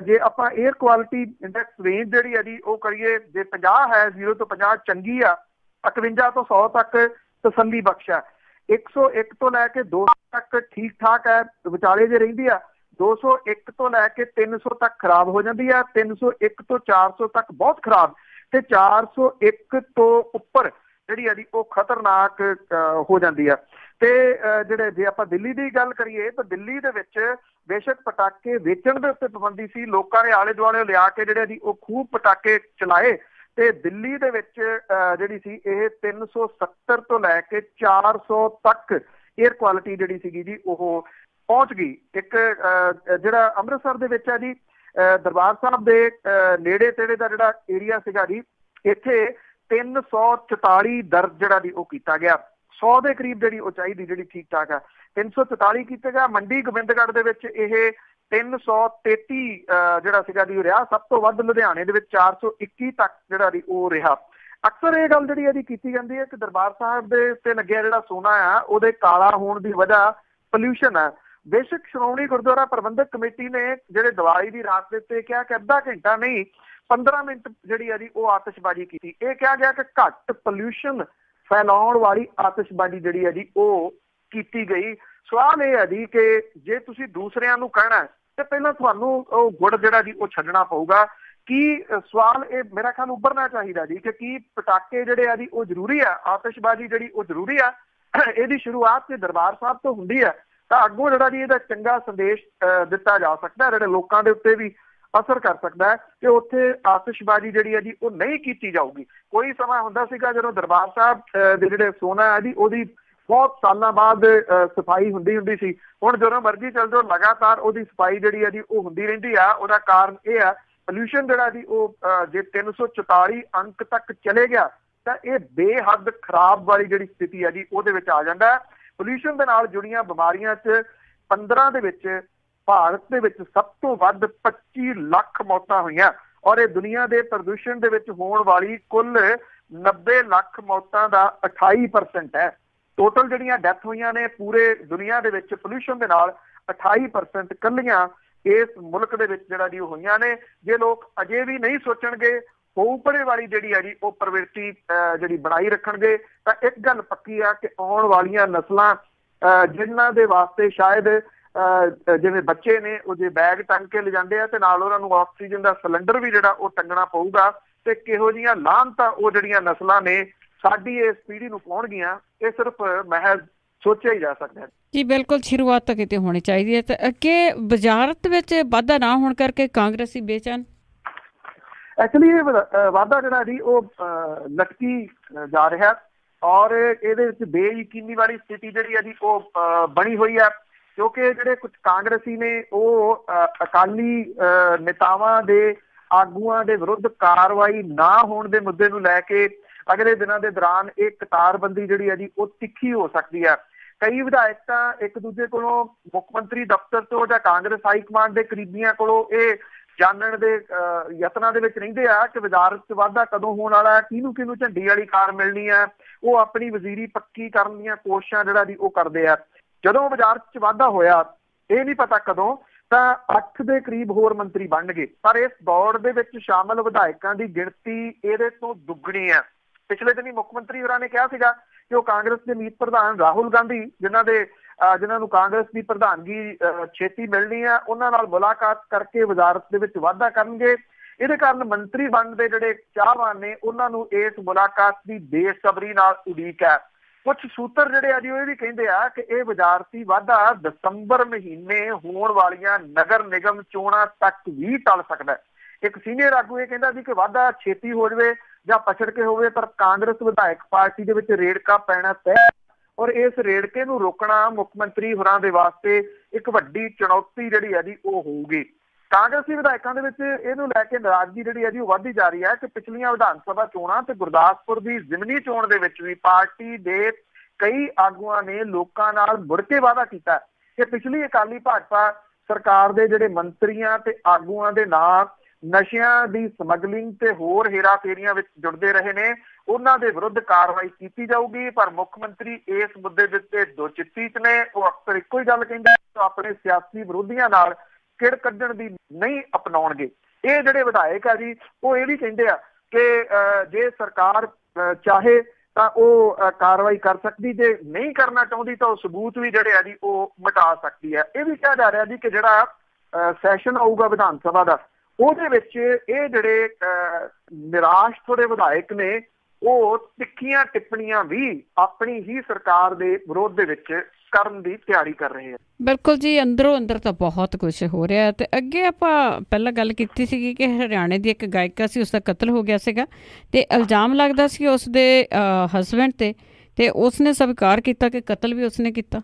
ਜੇ ਆਪਾਂ 에ਅਰ ਕੁਆਲਿਟੀ ਇੰਡੈਕਸ ਰੇਂਜ ਜਿਹੜੀ ਹੈ ਜੀ, ਉਹ ਕਰੀਏ, ਜੇ 50 ਹੈ 0 ਤੋਂ 50 ਚੰਗੀ ਆ 51 ਤੋਂ 100 ਤੱਕ ਤਸੱਲੀ ਬਖਸ਼ ਬਖਸ਼ਾ 101 ਤੋਂ ਲੈ ਕੇ 200 ਤੱਕ ਠੀਕ ਠਾਕ ਹੈ, ਵਿਚਾਲੇ ਜੇ ਰਹਿੰਦੀ ਆ 201 ਤੋਂ ਲੈ ਕੇ 300 ਤੱਕ ਖਰਾਬ ਹੋ ਜਾਂਦੀ ਆ 301 ਤੋਂ 400 ਤੱਕ ਬਹੁਤ ਖਰਾਬ ਤੇ 401 ਤੋਂ ਉੱਪਰ ਜਿਹੜੀ ਆ ਦੀ ਉਹ ਖਤਰਨਾਕ ਹੋ ਜਾਂਦੀ ਆ। ਤੇ ਜਿਹੜੇ ਜੇ ਆਪਾਂ ਦਿੱਲੀ ਦੀ ਗੱਲ ਕਰੀਏ, ਤਾਂ ਦਿੱਲੀ ਦੇ ਵਿੱਚ ਬੇਸ਼ੱਕ ਪਟਾਕੇ ਵੇਚਣ ਦੇ ਉੱਤੇ ਪਾਬੰਦੀ ਸੀ, ਲੋਕਾਂ ਨੇ ਆਲੇ ਦੁਆਲੇ ਲਿਆ ਕੇ ਜਿਹੜੇ ਦੀ ਉਹ ਖੂਬ ਪਟਾਕੇ ਚਲਾਏ। ਤੇ ਦਿੱਲੀ ਦੇ ਵਿੱਚ ਜਿਹੜੀ ਸੀ ਇਹ 370 ਤੋਂ ਲੈ ਕੇ 400 ਤੱਕ 에ਅਰ ਕੁਆਲਿਟੀ ਜਿਹੜੀ ਸੀਗੀ ਜੀ, ਉਹ ਪਹੁੰਚ ਗਈ। ਇੱਕ ਜਿਹੜਾ ਅੰਮ੍ਰਿਤਸਰ ਦੇ ਵਿੱਚ ਆ ਜੀ ਦਰਬਾਰ ਸਾਹਿਬ ਦੇ ਨੇੜੇ ਤੇੜੇ ਦਾ ਜਿਹੜਾ ਏਰੀਆ ਸੀਗਾ ਜੀ, ਇੱਥੇ 344 ਦਰਜ ਜਿਹੜਾ ਦੀ ਉਹ ਕੀਤਾ ਗਿਆ। 100 ਦੇ ਕਰੀਬ ਜਿਹੜੀ ਉਚਾਈ ਚਾਹੀਦੀ ਜਿਹੜੀ ਠੀਕ ਠਾਕ ਆ 344 ਕੀਤੇ ਗਿਆ। ਮੰਡੀ ਗੋਬਿੰਦਗੜ੍ਹ ਦੇ ਵਿੱਚ ਇਹ 333 ਜਿਹੜਾ ਸੀਗਾ ਦੀ ਰਿਹਾ। ਸਭ ਤੋਂ ਵੱਧ ਲੁਧਿਆਣੇ ਦੇ ਵਿੱਚ 421 ਤੱਕ ਜਿਹੜਾ ਦੀ ਉਹ ਰਿਹਾ। ਅਕਸਰ ਇਹ ਗੱਲ ਜਿਹੜੀ ਇਹਦੀ ਕੀਤੀ ਜਾਂਦੀ ਹੈ ਕਿ ਦਰਬਾਰ ਸਾਹਿਬ ਦੇ ਉੱਤੇ ਲੱਗਿਆ ਜਿਹੜਾ ਸੋਨਾ ਆ, ਉਹਦੇ ਕਾਲਾ ਹੋਣ ਦੀ ਵਜ੍ਹਾ ਪੋਲੂਸ਼ਨ ਹੈ ਬੇਸ਼ੱਕ ਸ਼੍ਰੋਮਣੀ ਗੁਰਦੁਆਰਾ ਪ੍ਰਬੰਧਕ ਕਮੇਟੀ ਨੇ ਜਿਹੜੇ ਦਿਵਾਲੀ ਦੀ ਰਾਤ ਦੇ ਉੱਤੇ ਕਿਹਾ ਕਿ ਅੱਧਾ ਘੰਟਾ ਨਹੀਂ 15 ਮਿੰਟ ਜਿਹੜੀ ਆ ਜੀ, ਉਹ ਆਤਿਸ਼ਬਾਜ਼ੀ ਕੀਤੀ। ਇਹ ਕਿਹਾ ਗਿਆ ਕਿ ਘੱਟ ਪੋਲੂਸ਼ਨ ਫੈਲਾਉਣ ਵਾਲੀ ਆਤਿਸ਼ਬਾਜ਼ੀ ਜਿਹੜੀ ਆ ਜੀ, ਉਹ ਕੀਤੀ ਗਈ। ਸਵਾਲ ਇਹ ਹੈ ਜੀ ਕਿ ਜੇ ਤੁਸੀਂ ਦੂਸਰਿਆਂ ਨੂੰ ਕਹਿਣਾ ਤੇ ਪਹਿਲਾਂ ਤੁਹਾਨੂੰ ਉਹ ਗੁੜ ਜਿਹੜਾ ਜੀ, ਉਹ ਛੱਡਣਾ ਪਊਗਾ ਕੀ ਸਵਾਲ ਇਹ ਮੇਰਾ ਖਿਆਲ ਉੱਭਰਨਾ ਚਾਹੀਦਾ ਜੀ ਕਿ ਕੀ ਪਟਾਕੇ ਜਿਹੜੇ ਆ ਜੀ, ਉਹ ਜ਼ਰੂਰੀ ਆ? ਆਤਿਸ਼ਬਾਜ਼ੀ ਜਿਹੜੀ, ਉਹ ਜ਼ਰੂਰੀ ਆ? ਇਹਦੀ ਸ਼ੁਰੂਆਤ ਤੇ ਦਰਬਾਰ ਸਾਹਿਬ ਤੋਂ ਹੁੰਦੀ ਹੈ ਤਾਂ ਅੱਗੋਂ ਜਿਹੜਾ ਜੀ, ਇਹਦਾ ਚੰਗਾ ਸੰਦੇਸ਼ ਦਿੱਤਾ ਜਾ ਸਕਦਾ ਜਿਹੜੇ ਲੋਕਾਂ ਦੇ ਉੱਤੇ ਵੀ ਅਸਰ ਕਰ ਸਕਦਾ ਹੈ ਕਿ ਉੱਥੇ ਆਤਿਸ਼ਬਾਜ਼ੀ ਜਿਹੜੀ ਹੈ ਜੀ, ਉਹ ਨਹੀਂ ਕੀਤੀ ਜਾਊਗੀ। ਕੋਈ ਸਮਾਂ ਹੁੰਦਾ ਸੀਗਾ ਜਦੋਂ ਦਰਬਾਰ ਸਾਹਿਬ ਦੇ ਜਿਹੜੇ ਸੋਨਾ ਹੈ ਜੀ, ਉਹਦੀ ਬਹੁਤ ਸਾਲਾਂ ਬਾਅਦ ਸਫ਼ਾਈ ਹੁੰਦੀ ਹੁੰਦੀ ਸੀ। ਹੁਣ ਜਦੋਂ ਮਰਜ਼ੀ ਚੱਲ ਜਾਓ, ਲਗਾਤਾਰ ਉਹਦੀ ਸਫ਼ਾਈ ਜਿਹੜੀ ਹੈ ਜੀ, ਉਹ ਹੁੰਦੀ ਰਹਿੰਦੀ ਆ। ਉਹਦਾ ਕਾਰਨ ਇਹ ਆ ਪੋਲੂਸ਼ਨ ਜਿਹੜਾ ਜੀ, ਉਹ ਜੇ 344 ਅੰਕ ਤੱਕ ਚਲੇ ਗਿਆ, ਤਾਂ ਇਹ ਬੇਹੱਦ ਖਰਾਬ ਵਾਲੀ ਜਿਹੜੀ ਸਥਿਤੀ ਹੈ ਜੀ, ਉਹਦੇ ਵਿੱਚ ਆ ਜਾਂਦਾ ਪੋਲੂਸ਼ਨ ਦੇ ਨਾਲ ਜੁੜੀਆਂ ਬਿਮਾਰੀਆਂ 'ਚ 15 ਦੇ ਵਿੱਚ, ਭਾਰਤ ਦੇ ਵਿੱਚ ਸਭ ਤੋਂ ਵੱਧ 25 ਲੱਖ ਮੌਤਾਂ ਹੋਈਆਂ। ਔਰ ਇਹ ਦੁਨੀਆ ਦੇ ਪ੍ਰਦੂਸ਼ਣ ਦੇ ਵਿੱਚ ਹੋਣ ਵਾਲੀ ਕੁੱਲ 90 ਲੱਖ ਮੌਤਾਂ ਦਾ 28% ਹੈ। ਟੋਟਲ ਜਿਹੜੀਆਂ ਡੈਥ ਹੋਈਆਂ ਨੇ ਪੂਰੇ ਦੁਨੀਆ ਦੇ ਵਿੱਚ ਪੋਲੂਸ਼ਨ ਦੇ ਨਾਲ 28% ਕੱਲੀਆਂ ਇਸ ਮੁਲਕ ਦੇ ਵਿੱਚ ਜਿਹੜਾ ਜੀ ਹੋਈਆਂ ਨੇ। ਜੇ ਲੋਕ ਅਜੇ ਵੀ ਨਹੀਂ ਸੋਚਣਗੇ ਹੋਪੜੇ ਵਾਲੀ ਜਿਹੜੀ ਹੈ ਜੀ ਉਹ ਪ੍ਰਵਿਰਤੀ ਜਿਹੜੀ ਬਣਾਈ ਰੱਖਣਗੇ, ਤਾਂ ਇੱਕ ਗੱਲ ਪੱਕੀ ਆ ਕਿ ਆਉਣ ਵਾਲੀਆਂ ਨਸਲਾਂ ਜਿਨ੍ਹਾਂ ਦੇ ਵਾਸਤੇ ਸ਼ਾਇਦ ਜਿਵੇਂ ਬੱਚੇ ਨੇ, ਉਹ ਜੇ ਬੈਗ ਟੰਗ ਕੇ ਲਿਜਾਂਦੇ ਆ ਤੇ ਨਾਲ ਉਹਨਾਂ ਨੂੰ ਆਕਸੀਜਨ ਦਾ ਸਿਲੰਡਰ ਵੀ ਜਿਹੜਾ ਉਹ ਟੰਗਣਾ ਪਊਗਾ ਤੇ ਕਿਹੋ ਜੀਆਂ ਲਾਂਤਾਂ ਉਹ ਜਿਹੜੀਆਂ ਨਸਲਾਂ ਨੇ ਸਾਡੀ ਇਸ ਪੀੜ੍ਹੀ ਨੂੰ ਪਾਉਣਗੀਆਂ ਇਹ ਸਿਰਫ ਮਹਿਜ਼ ਸੋਚਿਆ ਹੀ ਜਾ ਸਕਦਾ ਹੈ। ਜੀ ਬਿਲਕੁਲ ਸ਼ੁਰੂਆਤ ਤਾਂ ਕਿਤੇ ਹੋਣੀ ਚਾਹੀਦੀ ਹੈ। ਤੇ ਅੱਗੇ ਵਜ਼ਾਰਤ ਵਿੱਚ ਵਾਧਾ ਨਾ ਹੋਣ ਕਰਕੇ ਕਾਂਗਰਸੀ ਬੇਚੈਨ? ਐਕਚੁਅਲੀ ਇਹ ਵਾਧਾ ਜਿਹੜਾ ਜੀ ਉਹ ਲਟਕੀ ਜਾ ਰਿਹਾ ਔਰ ਇਹਦੇ ਵਿੱਚ ਬੇਯਕੀਨੀ ਵਾਲੀ ਸਥਿਤੀ ਜਿਹੜੀ ਹੈ ਜੀ ਉਹ ਬਣੀ ਹੋਈ ਹੈ। ਕਿਉਂਕਿ ਜਿਹੜੇ ਕੁਝ ਕਾਂਗਰਸੀ ਨੇ ਉਹ ਅਕਾਲੀ ਨੇਤਾਵਾਂ ਦੇ ਆਗੂਆਂ ਦੇ ਵਿਰੁੱਧ ਕਾਰਵਾਈ ਨਾ ਹੋਣ ਦੇ ਮੁੱਦੇ ਨੂੰ ਲੈ ਕੇ ਅਗਲੇ ਦਿਨਾਂ ਦੇ ਦੌਰਾਨ ਇਹ ਕਤਾਰਬੰਦੀ ਜਿਹੜੀ ਹੈ ਜੀ, ਉਹ ਤਿੱਖੀ ਹੋ ਸਕਦੀ ਹੈ। ਕਈ ਵਿਧਾਇਕ ਤਾਂ ਇੱਕ ਦੂਜੇ ਕੋਲੋਂ ਮੁੱਖ ਮੰਤਰੀ ਦਫ਼ਤਰ ਤੋਂ ਜਾਂ ਕਾਂਗਰਸ ਹਾਈ ਕਮਾਂਡ ਦੇ ਕਰੀਬੀਆਂ ਕੋਲੋਂ ਇਹ ਜਾਣਨ ਦੇ ਯਤਨਾਂ ਦੇ ਵਿੱਚ ਰਹਿੰਦੇ ਆ ਕਿ ਵਜ਼ਾਰਤ 'ਚ ਵਾਧਾ ਕਦੋਂ ਹੋਣ ਵਾਲਾ ਹੈ, ਕਿਹਨੂੰ ਕਿਹਨੂੰ ਝੰਡੀ ਵਾਲੀ ਕਾਰ ਮਿਲਣੀ ਹੈ, ਉਹ ਆਪਣੀ ਵਜ਼ੀਰੀ ਪੱਕੀ ਕਰਨ ਦੀਆਂ ਕੋਸ਼ਿਸ਼ਾਂ ਜਿਹੜਾ ਦੀ ਉਹ ਕਰਦੇ ਆ। ਜਦੋਂ ਵਜ਼ਾਰਤ 'ਚ ਵਾਧਾ ਹੋਇਆ, ਇਹ ਨਹੀਂ ਪਤਾ ਕਦੋਂ, ਤਾਂ 8 ਦੇ ਕਰੀਬ ਹੋਰ ਮੰਤਰੀ ਬਣ ਗਏ ਪਰ ਇਸ ਦੌੜ ਦੇ ਵਿੱਚ ਸ਼ਾਮਲ ਵਿਧਾਇਕਾਂ ਦੀ ਗਿਣਤੀ ਇਹਦੇ ਤੋਂ ਦੁੱਗਣੀ ਹੈ। ਪਿਛਲੇ ਦਿਨੀ ਮੁੱਖ ਮੰਤਰੀ ਹੋਰਾਂ ਨੇ ਕਿਹਾ ਸੀਗਾ ਕਿ ਉਹ ਕਾਂਗਰਸ ਦੇ ਮੀਤ ਪ੍ਰਧਾਨ ਰਾਹੁਲ ਗਾਂਧੀ, ਜਿਨ੍ਹਾਂ ਦੇ ਜਿਨ੍ਹਾਂ ਨੂੰ ਕਾਂਗਰਸ ਦੀ ਪ੍ਰਧਾਨਗੀ ਛੇਤੀ ਮਿਲਣੀ ਆ, ਉਹਨਾਂ ਨਾਲ ਮੁਲਾਕਾਤ ਕਰਕੇ ਵਜ਼ਾਰਤ ਦੇ ਵਿੱਚ ਵਾਅਦਾ ਕਰਨਗੇ। ਇਹਦੇ ਕਾਰਨ ਮੰਤਰੀ ਬਣਨ ਦੇ ਜਿਹੜੇ ਚਾਹਵਾਨ ਨੇ, ਉਹਨਾਂ ਨੂੰ ਇਸ ਮੁਲਾਕਾਤ ਦੀ ਬੇਸਬਰੀ ਨਾਲ ਉਡੀਕ ਹੈ। ਕੁਝ ਸੂਤਰ ਜਿਹੜੇ ਆ ਜੀ, ਉਹ ਇਹ ਵੀ ਕਹਿੰਦੇ ਆ ਕਿ ਇਹ ਵਜ਼ਾਰਤੀ ਵਾਅਦਾ ਦਸੰਬਰ ਮਹੀਨੇ ਹੋਣ ਵਾਲੀਆਂ ਨਗਰ ਨਿਗਮ ਚੋਣਾਂ ਤੱਕ ਵੀ ਟਲ ਸਕਦਾ ਹੈ। ਇੱਕ ਸੀਨੀਅਰ ਆਗੂ ਇਹ ਕਹਿੰਦਾ ਸੀ ਕਿ ਵਾਅਦਾ ਛੇਤੀ ਹੋ ਜਵੇ ਜਾਂ ਪਛੜ ਕੇ ਹੋਵੇ, ਪਰ ਕਾਂਗਰਸ ਵਿਧਾਇਕ ਪਾਰਟੀ ਦੇ ਵਿੱਚ ਰੇੜਕਾ ਪੈਣਾ ਤੈਅ ਔਰ ਇਸ ਰੇੜਕੇ ਨੂੰ ਰੋਕਣਾ ਮੁੱਖ ਮੰਤਰੀ ਹੋਰਾਂ ਦੇ ਵਾਸਤੇ ਇੱਕ ਵੱਡੀ ਚੁਣੌਤੀ ਜਿਹੜੀ ਹੈ ਜੀ, ਉਹ ਹੋਊਗੀ। ਕਾਂਗਰਸੀ ਵਿਧਾਇਕਾਂ ਦੇ ਵਿੱਚ ਇਹਨੂੰ ਲੈ ਕੇ ਨਾਰਾਜ਼ਗੀ ਜਿਹੜੀ ਹੈ ਜੀ, ਉਹ ਵੱਧਦੀ ਜਾ ਰਹੀ ਹੈ ਕਿ ਪਿਛਲੀਆਂ ਵਿਧਾਨ ਸਭਾ ਚੋਣਾਂ ਤੇ ਗੁਰਦਾਸਪੁਰ ਦੀ ਜ਼ਿਮਨੀ ਚੋਣ ਦੇ ਵਿੱਚ ਵੀ ਪਾਰਟੀ ਦੇ ਕਈ ਆਗੂਆਂ ਨੇ ਲੋਕਾਂ ਨਾਲ ਮੁੜ ਕੇ ਵਾਅਦਾ ਕੀਤਾ ਕਿ ਪਿਛਲੀ ਅਕਾਲੀ ਭਾਜਪਾ ਸਰਕਾਰ ਦੇ ਜਿਹੜੇ ਮੰਤਰੀਆਂ ਤੇ ਆਗੂਆਂ ਦੇ ਨਾਂ ਨਸ਼ਿਆਂ ਦੀ ਸਮਗਲਿੰਗ ਤੇ ਹੋਰ ਹੇਰਾਫੇਰੀਆਂ ਵਿੱਚ ਜੁੜਦੇ ਰਹੇ ਨੇ, ਉਹਨਾਂ ਦੇ ਵਿਰੁੱਧ ਕਾਰਵਾਈ ਕੀਤੀ ਜਾਊਗੀ, ਪਰ ਮੁੱਖ ਮੰਤਰੀ ਇਸ ਮੁੱਦੇ ਦੇ ਉੱਤੇ ਦੋ ਚ ਨੇ। ਉਹ ਅਕਸਰ ਇੱਕੋ ਹੀ ਗੱਲ ਕਹਿੰਦੇ ਆਪਣੇ ਸਿਆਸੀ ਵਿਰੋਧੀਆਂ ਨਾਲ ਕਿੜ ਕੱਢਣ ਦੀ ਨਹੀਂ ਅਪਣਾਉਣਗੇ। ਇਹ ਜਿਹੜੇ ਵਿਧਾਇਕ ਆ ਜੀ, ਉਹ ਇਹ ਵੀ ਕਹਿੰਦੇ ਆ ਕਿ ਜੇ ਸਰਕਾਰ ਚਾਹੇ ਤਾਂ ਉਹ ਕਾਰਵਾਈ ਕਰ ਸਕਦੀ, ਜੇ ਨਹੀਂ ਕਰਨਾ ਚਾਹੁੰਦੀ ਤਾਂ ਉਹ ਸਬੂਤ ਵੀ ਜਿਹੜੇ ਆ ਜੀ, ਉਹ ਮਿਟਾ ਸਕਦੀ ਹੈ ਇਹ ਵੀ ਕਿਹਾ ਜਾ ਰਿਹਾ ਜੀ ਕਿ ਜਿਹੜਾ ਸੈਸ਼ਨ ਆਊਗਾ ਵਿਧਾਨ ਸਭਾ ਦਾ ਉਹਦੇ ਵਿੱਚ ਇਹ ਜਿਹੜੇ ਨਿਰਾਸ਼ ਥੋੜੇ ਵਿਧਾਇਕ ਨੇ, ਉਹ ਤਿੱਖੀਆਂ ਟਿੱਪਣੀਆਂ ਵੀ ਆਪਣੀ ਹੀ ਸਰਕਾਰ ਦੇ ਵਿਰੋਧ ਦੇ ਵਿੱਚ ਕਰਨ ਦੀ ਤਿਆਰੀ ਕਰ ਰਹੇ ਹਨ। ਬਿਲਕੁਲ ਜੀ, ਅੰਦਰੋਂ ਅੰਦਰ ਤਾਂ ਬਹੁਤ ਕੁਝ ਹੋ ਰਿਹਾ ਹੈ ਤੇ ਅੱਗੇ ਆਪਾਂ ਪਹਿਲਾਂ ਗੱਲ ਕੀਤੀ ਸੀ ਕਿ ਹਰਿਆਣੇ ਦੀ ਇੱਕ ਗਾਇਕਾ ਸੀ ਉਸ ਦਾ ਕਤਲ ਹੋ ਗਿਆ ਸੀਗਾ ਤੇ ਇਲਜ਼ਾਮ ਲੱਗਦਾ ਸੀ ਉਸ ਦੇ ਹਸਬੰਡ ਤੇ ਤੇ ਉਸ ਨੇ ਸਵੀਕਾਰ ਕੀਤਾ ਕਿ ਕਤਲ ਵੀ ਉਸਨੇ ਕੀਤਾ।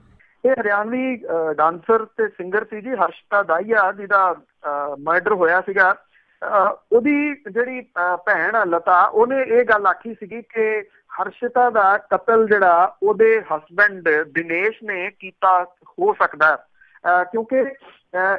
ਇਹ ਹਰਿਆਣਵੀ ਡਾਂਸਰ ਤੇ ਸਿੰਗਰ ਸੀ ਜੀ, ਹਰਸ਼ਤਾ ਦਾਈਆ ਜਿਹਦਾ ਮਰਡਰ ਹੋਇਆ ਸੀਗਾ। ਉਹਦੀ ਜਿਹੜੀ ਭੈਣ ਲਤਾ, ਉਹਨੇ ਇਹ ਗੱਲ ਆਖੀ ਸੀਗੀ ਕਿ ਹਰਸ਼ਿਤਾ ਦਾ ਕਤਲ ਜਿਹੜਾ, ਉਹਦੇ ਹਸਬੰਡ ਦਿਨੇਸ਼ ਨੇ ਕੀਤਾ ਹੋ ਸਕਦਾ ਕਿਉਂਕਿ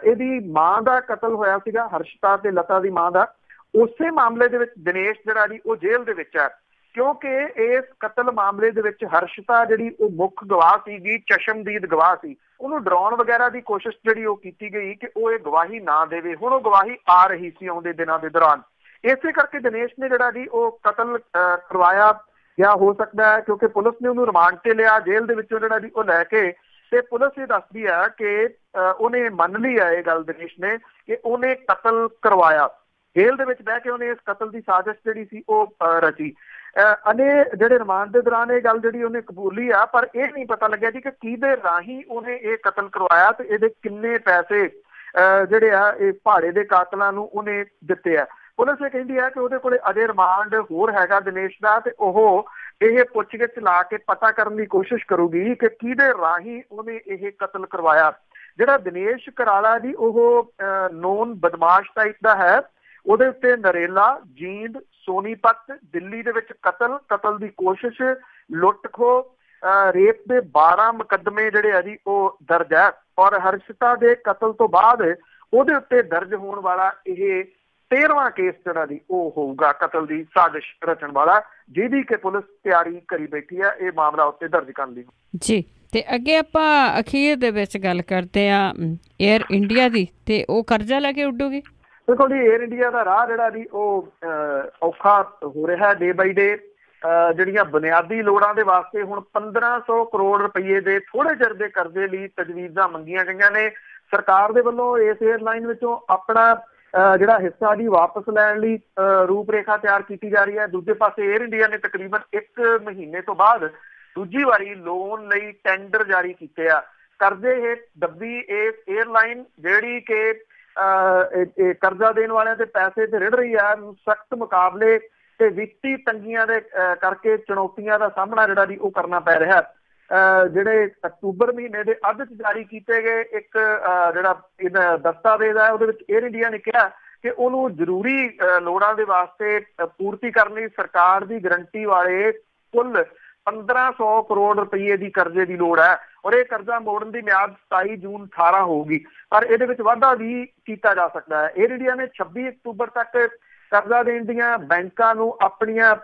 ਇਹਦੀ ਮਾਂ ਦਾ ਕਤਲ ਹੋਇਆ ਸੀਗਾ, ਹਰਸ਼ਤਾ ਤੇ ਲਤਾ ਦੀ ਮਾਂ ਦਾ। ਉਸੇ ਮਾਮਲੇ ਦੇ ਵਿੱਚ ਦਿਨੇਸ਼ ਜਿਹੜਾ ਜੀ, ਉਹ ਜੇਲ੍ਹ ਦੇ ਵਿੱਚ ਹੈ। ਕਿਉਂਕਿ ਇਸ ਕਤਲ ਮਾਮਲੇ ਦੇ ਵਿੱਚ ਹਰਸ਼ਤਾ ਜਿਹੜੀ ਉਹ ਮੁੱਖ ਗਵਾਹ ਸੀਗੀ, ਚਸ਼ਮਦੀਦ ਗਵਾਹ ਸੀ। ਉਹਨੂੰ ਡਰਾਉਣ ਵਗੈਰਾ ਦੀ ਕੋਸ਼ਿਸ਼ ਜਿਹੜੀ ਉਹ ਕੀਤੀ ਗਈ ਕਿ ਉਹ ਇਹ ਗਵਾਹੀ ਨਾ ਦੇਵੇ। ਹੁਣ ਉਹ ਗਵਾਹੀ ਆ ਰਹੀ ਸੀ ਆਉਂਦੇ ਦਿਨਾਂ ਦੇ ਦੌਰਾਨ। ਇਸੇ ਕਰਕੇ ਦਿਨੇਸ਼ ਨੇ ਜਿਹੜਾ ਜੀ ਉਹ ਕਤਲ ਕਰਵਾਇਆ ਜਾਂ ਹੋ ਸਕਦਾ ਹੈ ਕਿਉਂਕਿ ਪੁਲਿਸ ਨੇ ਉਹਨੂੰ ਰਿਮਾਂਡ ਤੇ ਲਿਆ, ਜੇਲ੍ਹ ਦੇ ਵਿੱਚੋਂ ਜਿਹੜਾ ਜੀ ਉਹ ਲੈ ਕੇ ਤੇ ਪੁਲਿਸ ਇਹ ਦੱਸਦੀ ਹੈ ਕਿ ਉਹਨੇ ਮੰਨ ਲਈ ਹੈ ਇਹ ਗੱਲ ਦਿਨੇਸ਼ ਨੇ ਕਿ ਉਹਨੇ ਕਤਲ ਕਰਵਾਇਆ। ਜੇਲ੍ਹ ਦੇ ਵਿੱਚ ਬਹਿ ਕੇ ਉਹਨੇ ਇਸ ਕਤਲ ਦੀ ਸਾਜ਼ਿਸ਼ ਜਿਹੜੀ ਸੀ ਉਹ ਰਚੀ। ਅਨੇ ਜਿਹੜੇ ਰਿਮਾਂਡ ਦੇ ਦੌਰਾਨ ਇਹ ਗੱਲ ਜਿਹੜੀ ਉਹਨੇ ਕਬੂਲੀ ਆ, ਪਰ ਇਹ ਨਹੀਂ ਪਤਾ ਲੱਗਿਆ ਜੀ ਕਿ ਕਿਹਦੇ ਰਾਹੀਂ ਉਹਨੇ ਇਹ ਕਤਲ ਕਰਵਾਇਆ ਤੇ ਇਹਦੇ ਕਿੰਨੇ ਪੈਸੇ ਜਿਹੜੇ ਆ, ਇਹ ਪਹਾੜੇ ਦੇ ਕਾਤਲਾਂ ਨੂੰ ਉਹਨੇ ਦਿੱਤੇ ਆ। ਪੁਲਿਸ ਇਹ ਕਹਿੰਦੀ ਆ ਕਿ ਉਹਦੇ ਕੋਲੇ ਅਜੇ ਰਿਮਾਂਡ ਹੋਰ ਹੈਗਾ ਦਿਨੇਸ਼ ਦਾ ਤੇ ਉਹ ਇਹ ਪੁੱਛਗਿੱਛ ਲਾ ਕੇ ਪਤਾ ਕਰਨ ਦੀ ਕੋਸ਼ਿਸ਼ ਕਰੂਗੀ ਕਿ ਕਿਹਦੇ ਰਾਹੀਂ ਉਹਨੇ ਇਹ ਕਤਲ ਕਰਵਾਇਆ। ਜਿਹੜਾ ਦਿਨੇਸ਼ ਕਰਾਲਾ ਦੀ ਉਹ ਨੋਨ ਬਦਮਾਸ਼ ਟਾਈਪ ਦਾ ਹੈ। ਉਹਦੇ ਉੱਤੇ ਨਰੇਲਾ, ਜੀਂਦ ਸੋਨੀਪਤ ਦਿੱਲੀ ਦੇ ਵਿੱਚ ਕਤਲ ਕਤਲ ਦੀ ਕੋਸ਼ਿਸ਼ ਲੁੱਟ ਰੇਪ ਦੇ 12 ਮੁਕੱਦਮੇ ਜਿਹੜੇ ਆ ਜੀ, ਉਹ ਦਰਜ ਹੈ। ਔਰ ਹਰਸ਼ਿਤਾ ਦੇ ਕਤਲ ਤੋਂ ਬਾਅਦ ਉਹਦੇ ਉੱਤੇ ਦਰਜ ਹੋਣ ਵਾਲਾ ਇਹ 13ਵਾਂ ਕੇਸ ਜਿਹੜਾ ਦੀ ਉਹ ਹੋਊਗਾ ਕਤਲ ਦੀ ਸਾਜ਼ਿਸ਼ ਰਚਣ ਵਾਲਾ, ਜਿਹਦੀ ਕਿ ਪੁਲਿਸ ਤਿਆਰੀ ਕਰੀ ਬੈਠੀ ਹੈ। ਇਹ ਮਾਮਲਾ ਉੱਤੇ ਦਰਜ ਕਰਨ ਦੀ। ਜੀ, ਤੇ ਅੱਗੇ ਆਪਾਂ ਅਖੀਰ ਦੇ ਵਿੱਚ ਗੱਲ ਕਰਦੇ ਆ 에ਅਰ ਇੰਡੀਆ ਦੀ, ਤੇ ਉਹ ਕਰਜ਼ਾ ਲੈ ਕੇ ਉੱਡੂਗੀ? ਦੇਖੋ ਜੀ 에ਅਰ ਇੰਡੀਆ ਦਾ ਰਾਹ ਜਿਹੜਾ ਵੀ ਉਹ ਔਖਾ ਹੋ ਰਿਹਾ ਡੇ ਬਾਈ ਡੇ ਜਿਹੜੀਆਂ ਬੁਨਿਆਦੀ ਲੋੜਾਂ ਦੇ ਵਾਸਤੇ ਹੁਣ 1500 ਕਰੋੜ ਰੁਪਏ ਦੇ ਥੋੜੇ ਚਿਰ ਦੇ ਕਰਜ਼ੇ ਲਈ ਤਜਵੀਜ਼ਾਂ ਮੰਗੀਆਂ ਗਈਆਂ ਨੇ। ਸਰਕਾਰ ਦੇ ਵੱਲੋਂ ਇਸ 에ਅਰਲਾਈਨ ਵਿੱਚੋਂ ਆਪਣਾ ਜਿਹੜਾ ਹਿੱਸਾ ਦੀ ਵਾਪਸ ਲੈਣ ਲਈ ਰੂਪਰੇਖਾ ਤਿਆਰ ਕੀਤੀ ਜਾ ਰਹੀ ਹੈ। ਦੂਜੇ ਪਾਸੇ 에ਅਰ ਇੰਡੀਆ ਨੇ ਤਕਰੀਬਨ 1 ਮਹੀਨੇ ਤੋਂ ਬਾਅਦ ਦੂਜੀ ਵਾਰੀ ਲੋਨ ਲਈ ਟੈਂਡਰ ਜਾਰੀ ਕੀਤੇ ਆ। ਕਰਦੇ ਇਹ ਦੱਬੀ ਇਹ 에ਅਰਲਾਈਨ ਜਿਹੜੀ ਕਿ ਕਰਜ਼ਾ ਦੇਣ ਵਾਲਿਆਂ ਦੇ ਪੈਸੇ ਤੇ ਰਿੜ ਰਹੀ ਆ ਸਖਤ ਮੁਕਾਬਲੇ ਤੇ ਵਿੱਤੀ ਤੰਗੀਆਂ ਦੇ ਕਰਕੇ ਚੁਣੌਤੀਆਂ ਦਾ ਸਾਹਮਣਾ ਜਿਹੜਾ ਦੀ ਉਹ ਕਰਨਾ ਪੈ ਰਿਹਾ। ਜਿਹੜੇ ਅਕਤੂਬਰ ਮਹੀਨੇ ਦੇ ਅੱਧ ਚ ਜਾਰੀ ਕੀਤੇ ਗਏ ਇੱਕ ਜਿਹੜਾ ਇਹਦਾ ਦਸਤਾਵੇਜ਼ ਹੈ ਉਹਦੇ ਵਿੱਚ 에ਅਰ ਇੰਡੀਆ ਨੇ ਕਿਹਾ ਕਿ ਉਹਨੂੰ ਜ਼ਰੂਰੀ ਲੋੜਾਂ ਦੇ ਵਾਸਤੇ ਪੂਰਤੀ ਕਰਨ ਲਈ ਸਰਕਾਰ ਦੀ ਗਰੰਟੀ ਵਾਲੇ ਕੁੱਲ 1500 ਕਰੋੜ ਰੁਪਏ ਦੀ ਕਰਜ਼ੇ ਦੀ ਲੋੜ ਹੈ ਔਰ ਇਹ ਕਰਜ਼ਾ ਮੋੜਨ ਦੀ ਮਿਆਦ 27 ਜੂਨ 18 ਹੋਊਗੀ। ਪਰ ਇਹਦੇ ਵਿੱਚ ਵਾਧਾ ਵੀ ਕੀਤਾ ਜਾ ਸਕਦਾ ਹੈ। 에ਅਰ ਇੰਡੀਆ ਨੇ 26 ਅਕਤੂਬਰ ਤੱਕ ਕਰਜ਼ਾ ਦੇਣ ਦੀਆਂ ਬੈਂਕਾਂ ਨੂੰ ਆਪਣੀਆਂ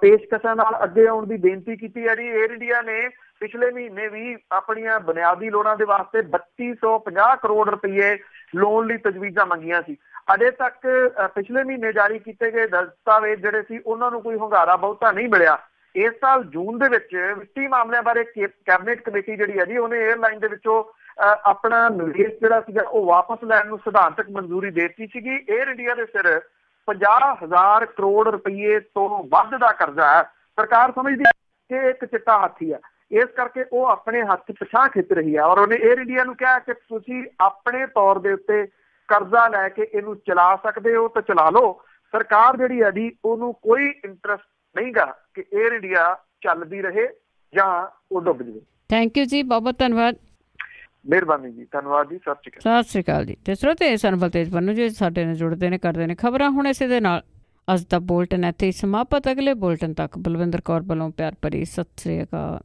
ਪੇਸ਼ਕਸ਼ਾਂ ਨਾਲ ਅੱਗੇ ਆਉਣ ਦੀ ਬੇਨਤੀ ਕੀਤੀ ਹੈ ਜੀ। 에ਅਰ ਇੰਡੀਆ ਨੇ ਪਿਛਲੇ ਮਹੀਨੇ ਵੀ ਆਪਣੀਆਂ ਬੁਨਿਆਦੀ ਲੋੜਾਂ ਦੇ ਵਾਸਤੇ 3250 ਕਰੋੜ ਰੁਪਏ ਲੋਨ ਲਈ ਤਜਵੀਜ਼ਾਂ ਮੰਗੀਆਂ ਸੀ। ਅਜੇ ਤੱਕ ਪਿਛਲੇ ਮਹੀਨੇ ਜਾਰੀ ਕੀਤੇ ਗਏ ਦਸਤਾਵੇਜ਼ ਜਿਹੜੇ ਸੀ, ਉਹਨਾਂ ਨੂੰ ਕੋਈ ਹੁੰਗਾਰਾ ਬਹੁਤਾ ਨਹੀਂ ਮਿਲਿਆ। ਇਸ ਸਾਲ ਜੂਨ ਦੇ ਵਿੱਚ ਵਿੱਤੀ ਮਾਮਲਿਆਂ ਬਾਰੇ ਕੈਬਨਿਟ ਕਮੇਟੀ ਜਿਹੜੀ ਹੈ ਜੀ, ਉਹਨੇ 에ਅਰਲਾਈਨ ਦੇ ਵਿੱਚੋਂ ਆਪਣਾ ਨਿਵੇਸ਼ ਜਿਹੜਾ ਸੀਗਾ, ਉਹ ਵਾਪਸ ਲੈਣ ਨੂੰ ਸਿਧਾਂਤਕ ਮਨਜ਼ੂਰੀ ਦੇ ਦਿੱਤੀ ਸੀਗੀ। 에ਅਰ ਇੰਡੀਆ ਦੇ ਸਿਰ 50000 ਕਰੋੜ ਰੁਪਏ ਤੋਂ ਵੱਧ ਦਾ ਕਰਜ਼ਾ ਹੈ। ਸਰਕਾਰ ਸਮਝਦੀ ਹੈ ਕਿ ਇੱਕ ਚਿੱਟਾ ਹਾਥੀ ਹੈ। ਇਸ ਕਰਕੇ ਉਹ ਆਪਣੇ ਹੱਥ ਪਛਾਹ ਖਿੱਚ ਰਹੀ ਹੈ ਔਰ ਉਹਨੇ 에ਅਰ ਇੰਡੀਆ ਨੂੰ ਕਿਹਾ ਕਿ ਤੁਸੀਂ ਆਪਣੇ ਤੌਰ ਦੇ ਉੱਤੇ ਕਰਜ਼ਾ ਲੈ ਕੇ ਇਹਨੂੰ ਚਲਾ ਸਕਦੇ ਹੋ ਤਾਂ ਚਲਾ ਲਓ। ਸਰਕਾਰ ਜਿਹੜੀ ਹੈ ਦੀ ਉਹਨੂੰ ਕੋਈ ਇੰਟਰਸਟ ਨਹੀਂਗਾ ਕਿ 에ਅਰ ਇੰਡੀਆ ਚੱਲਦੀ ਰਹੇ ਜਾਂ ਉਹ ਡੁੱਬ ਜਾਵੇ। ਥੈਂਕ ਯੂ ਜੀ ਬਹੁਤ ਬਹੁਤ ਧੰਨਵਾਦ। ਮਿਹਰਬਾਨੀ ਜੀ ਧੰਨਵਾਦ ਜੀ ਸਤਿ ਸ਼੍ਰੀ ਅਕਾਲ। ਸਤਿ ਸ਼੍ਰੀ ਅਕਾਲ ਜੀ। ਤੇ ਸਰੋਤੇ ਸਨਬਲ ਤੇਜ ਬੰਨੂ ਜੀ ਸਾਡੇ ਨਾਲ ਜੁੜਦੇ ਨੇ ਕਰਦੇ ਨੇ ਖਬਰਾਂ। ਹੁਣ ਇਸੇ ਦੇ ਨਾਲ ਅੱਜ ਦਾ ਬੁਲਟਨ ਇੱਥੇ ਸਮਾਪਤ। ਅਗਲੇ ਬੁਲਟਨ ਤੱਕ ਬਲਵਿੰਦਰ ਕੌਰ ਵੱਲੋਂ ਪਿਆਰ ਭਰੀ ਸਤਿ ਸ਼੍ਰੀ ਅਕਾਲ।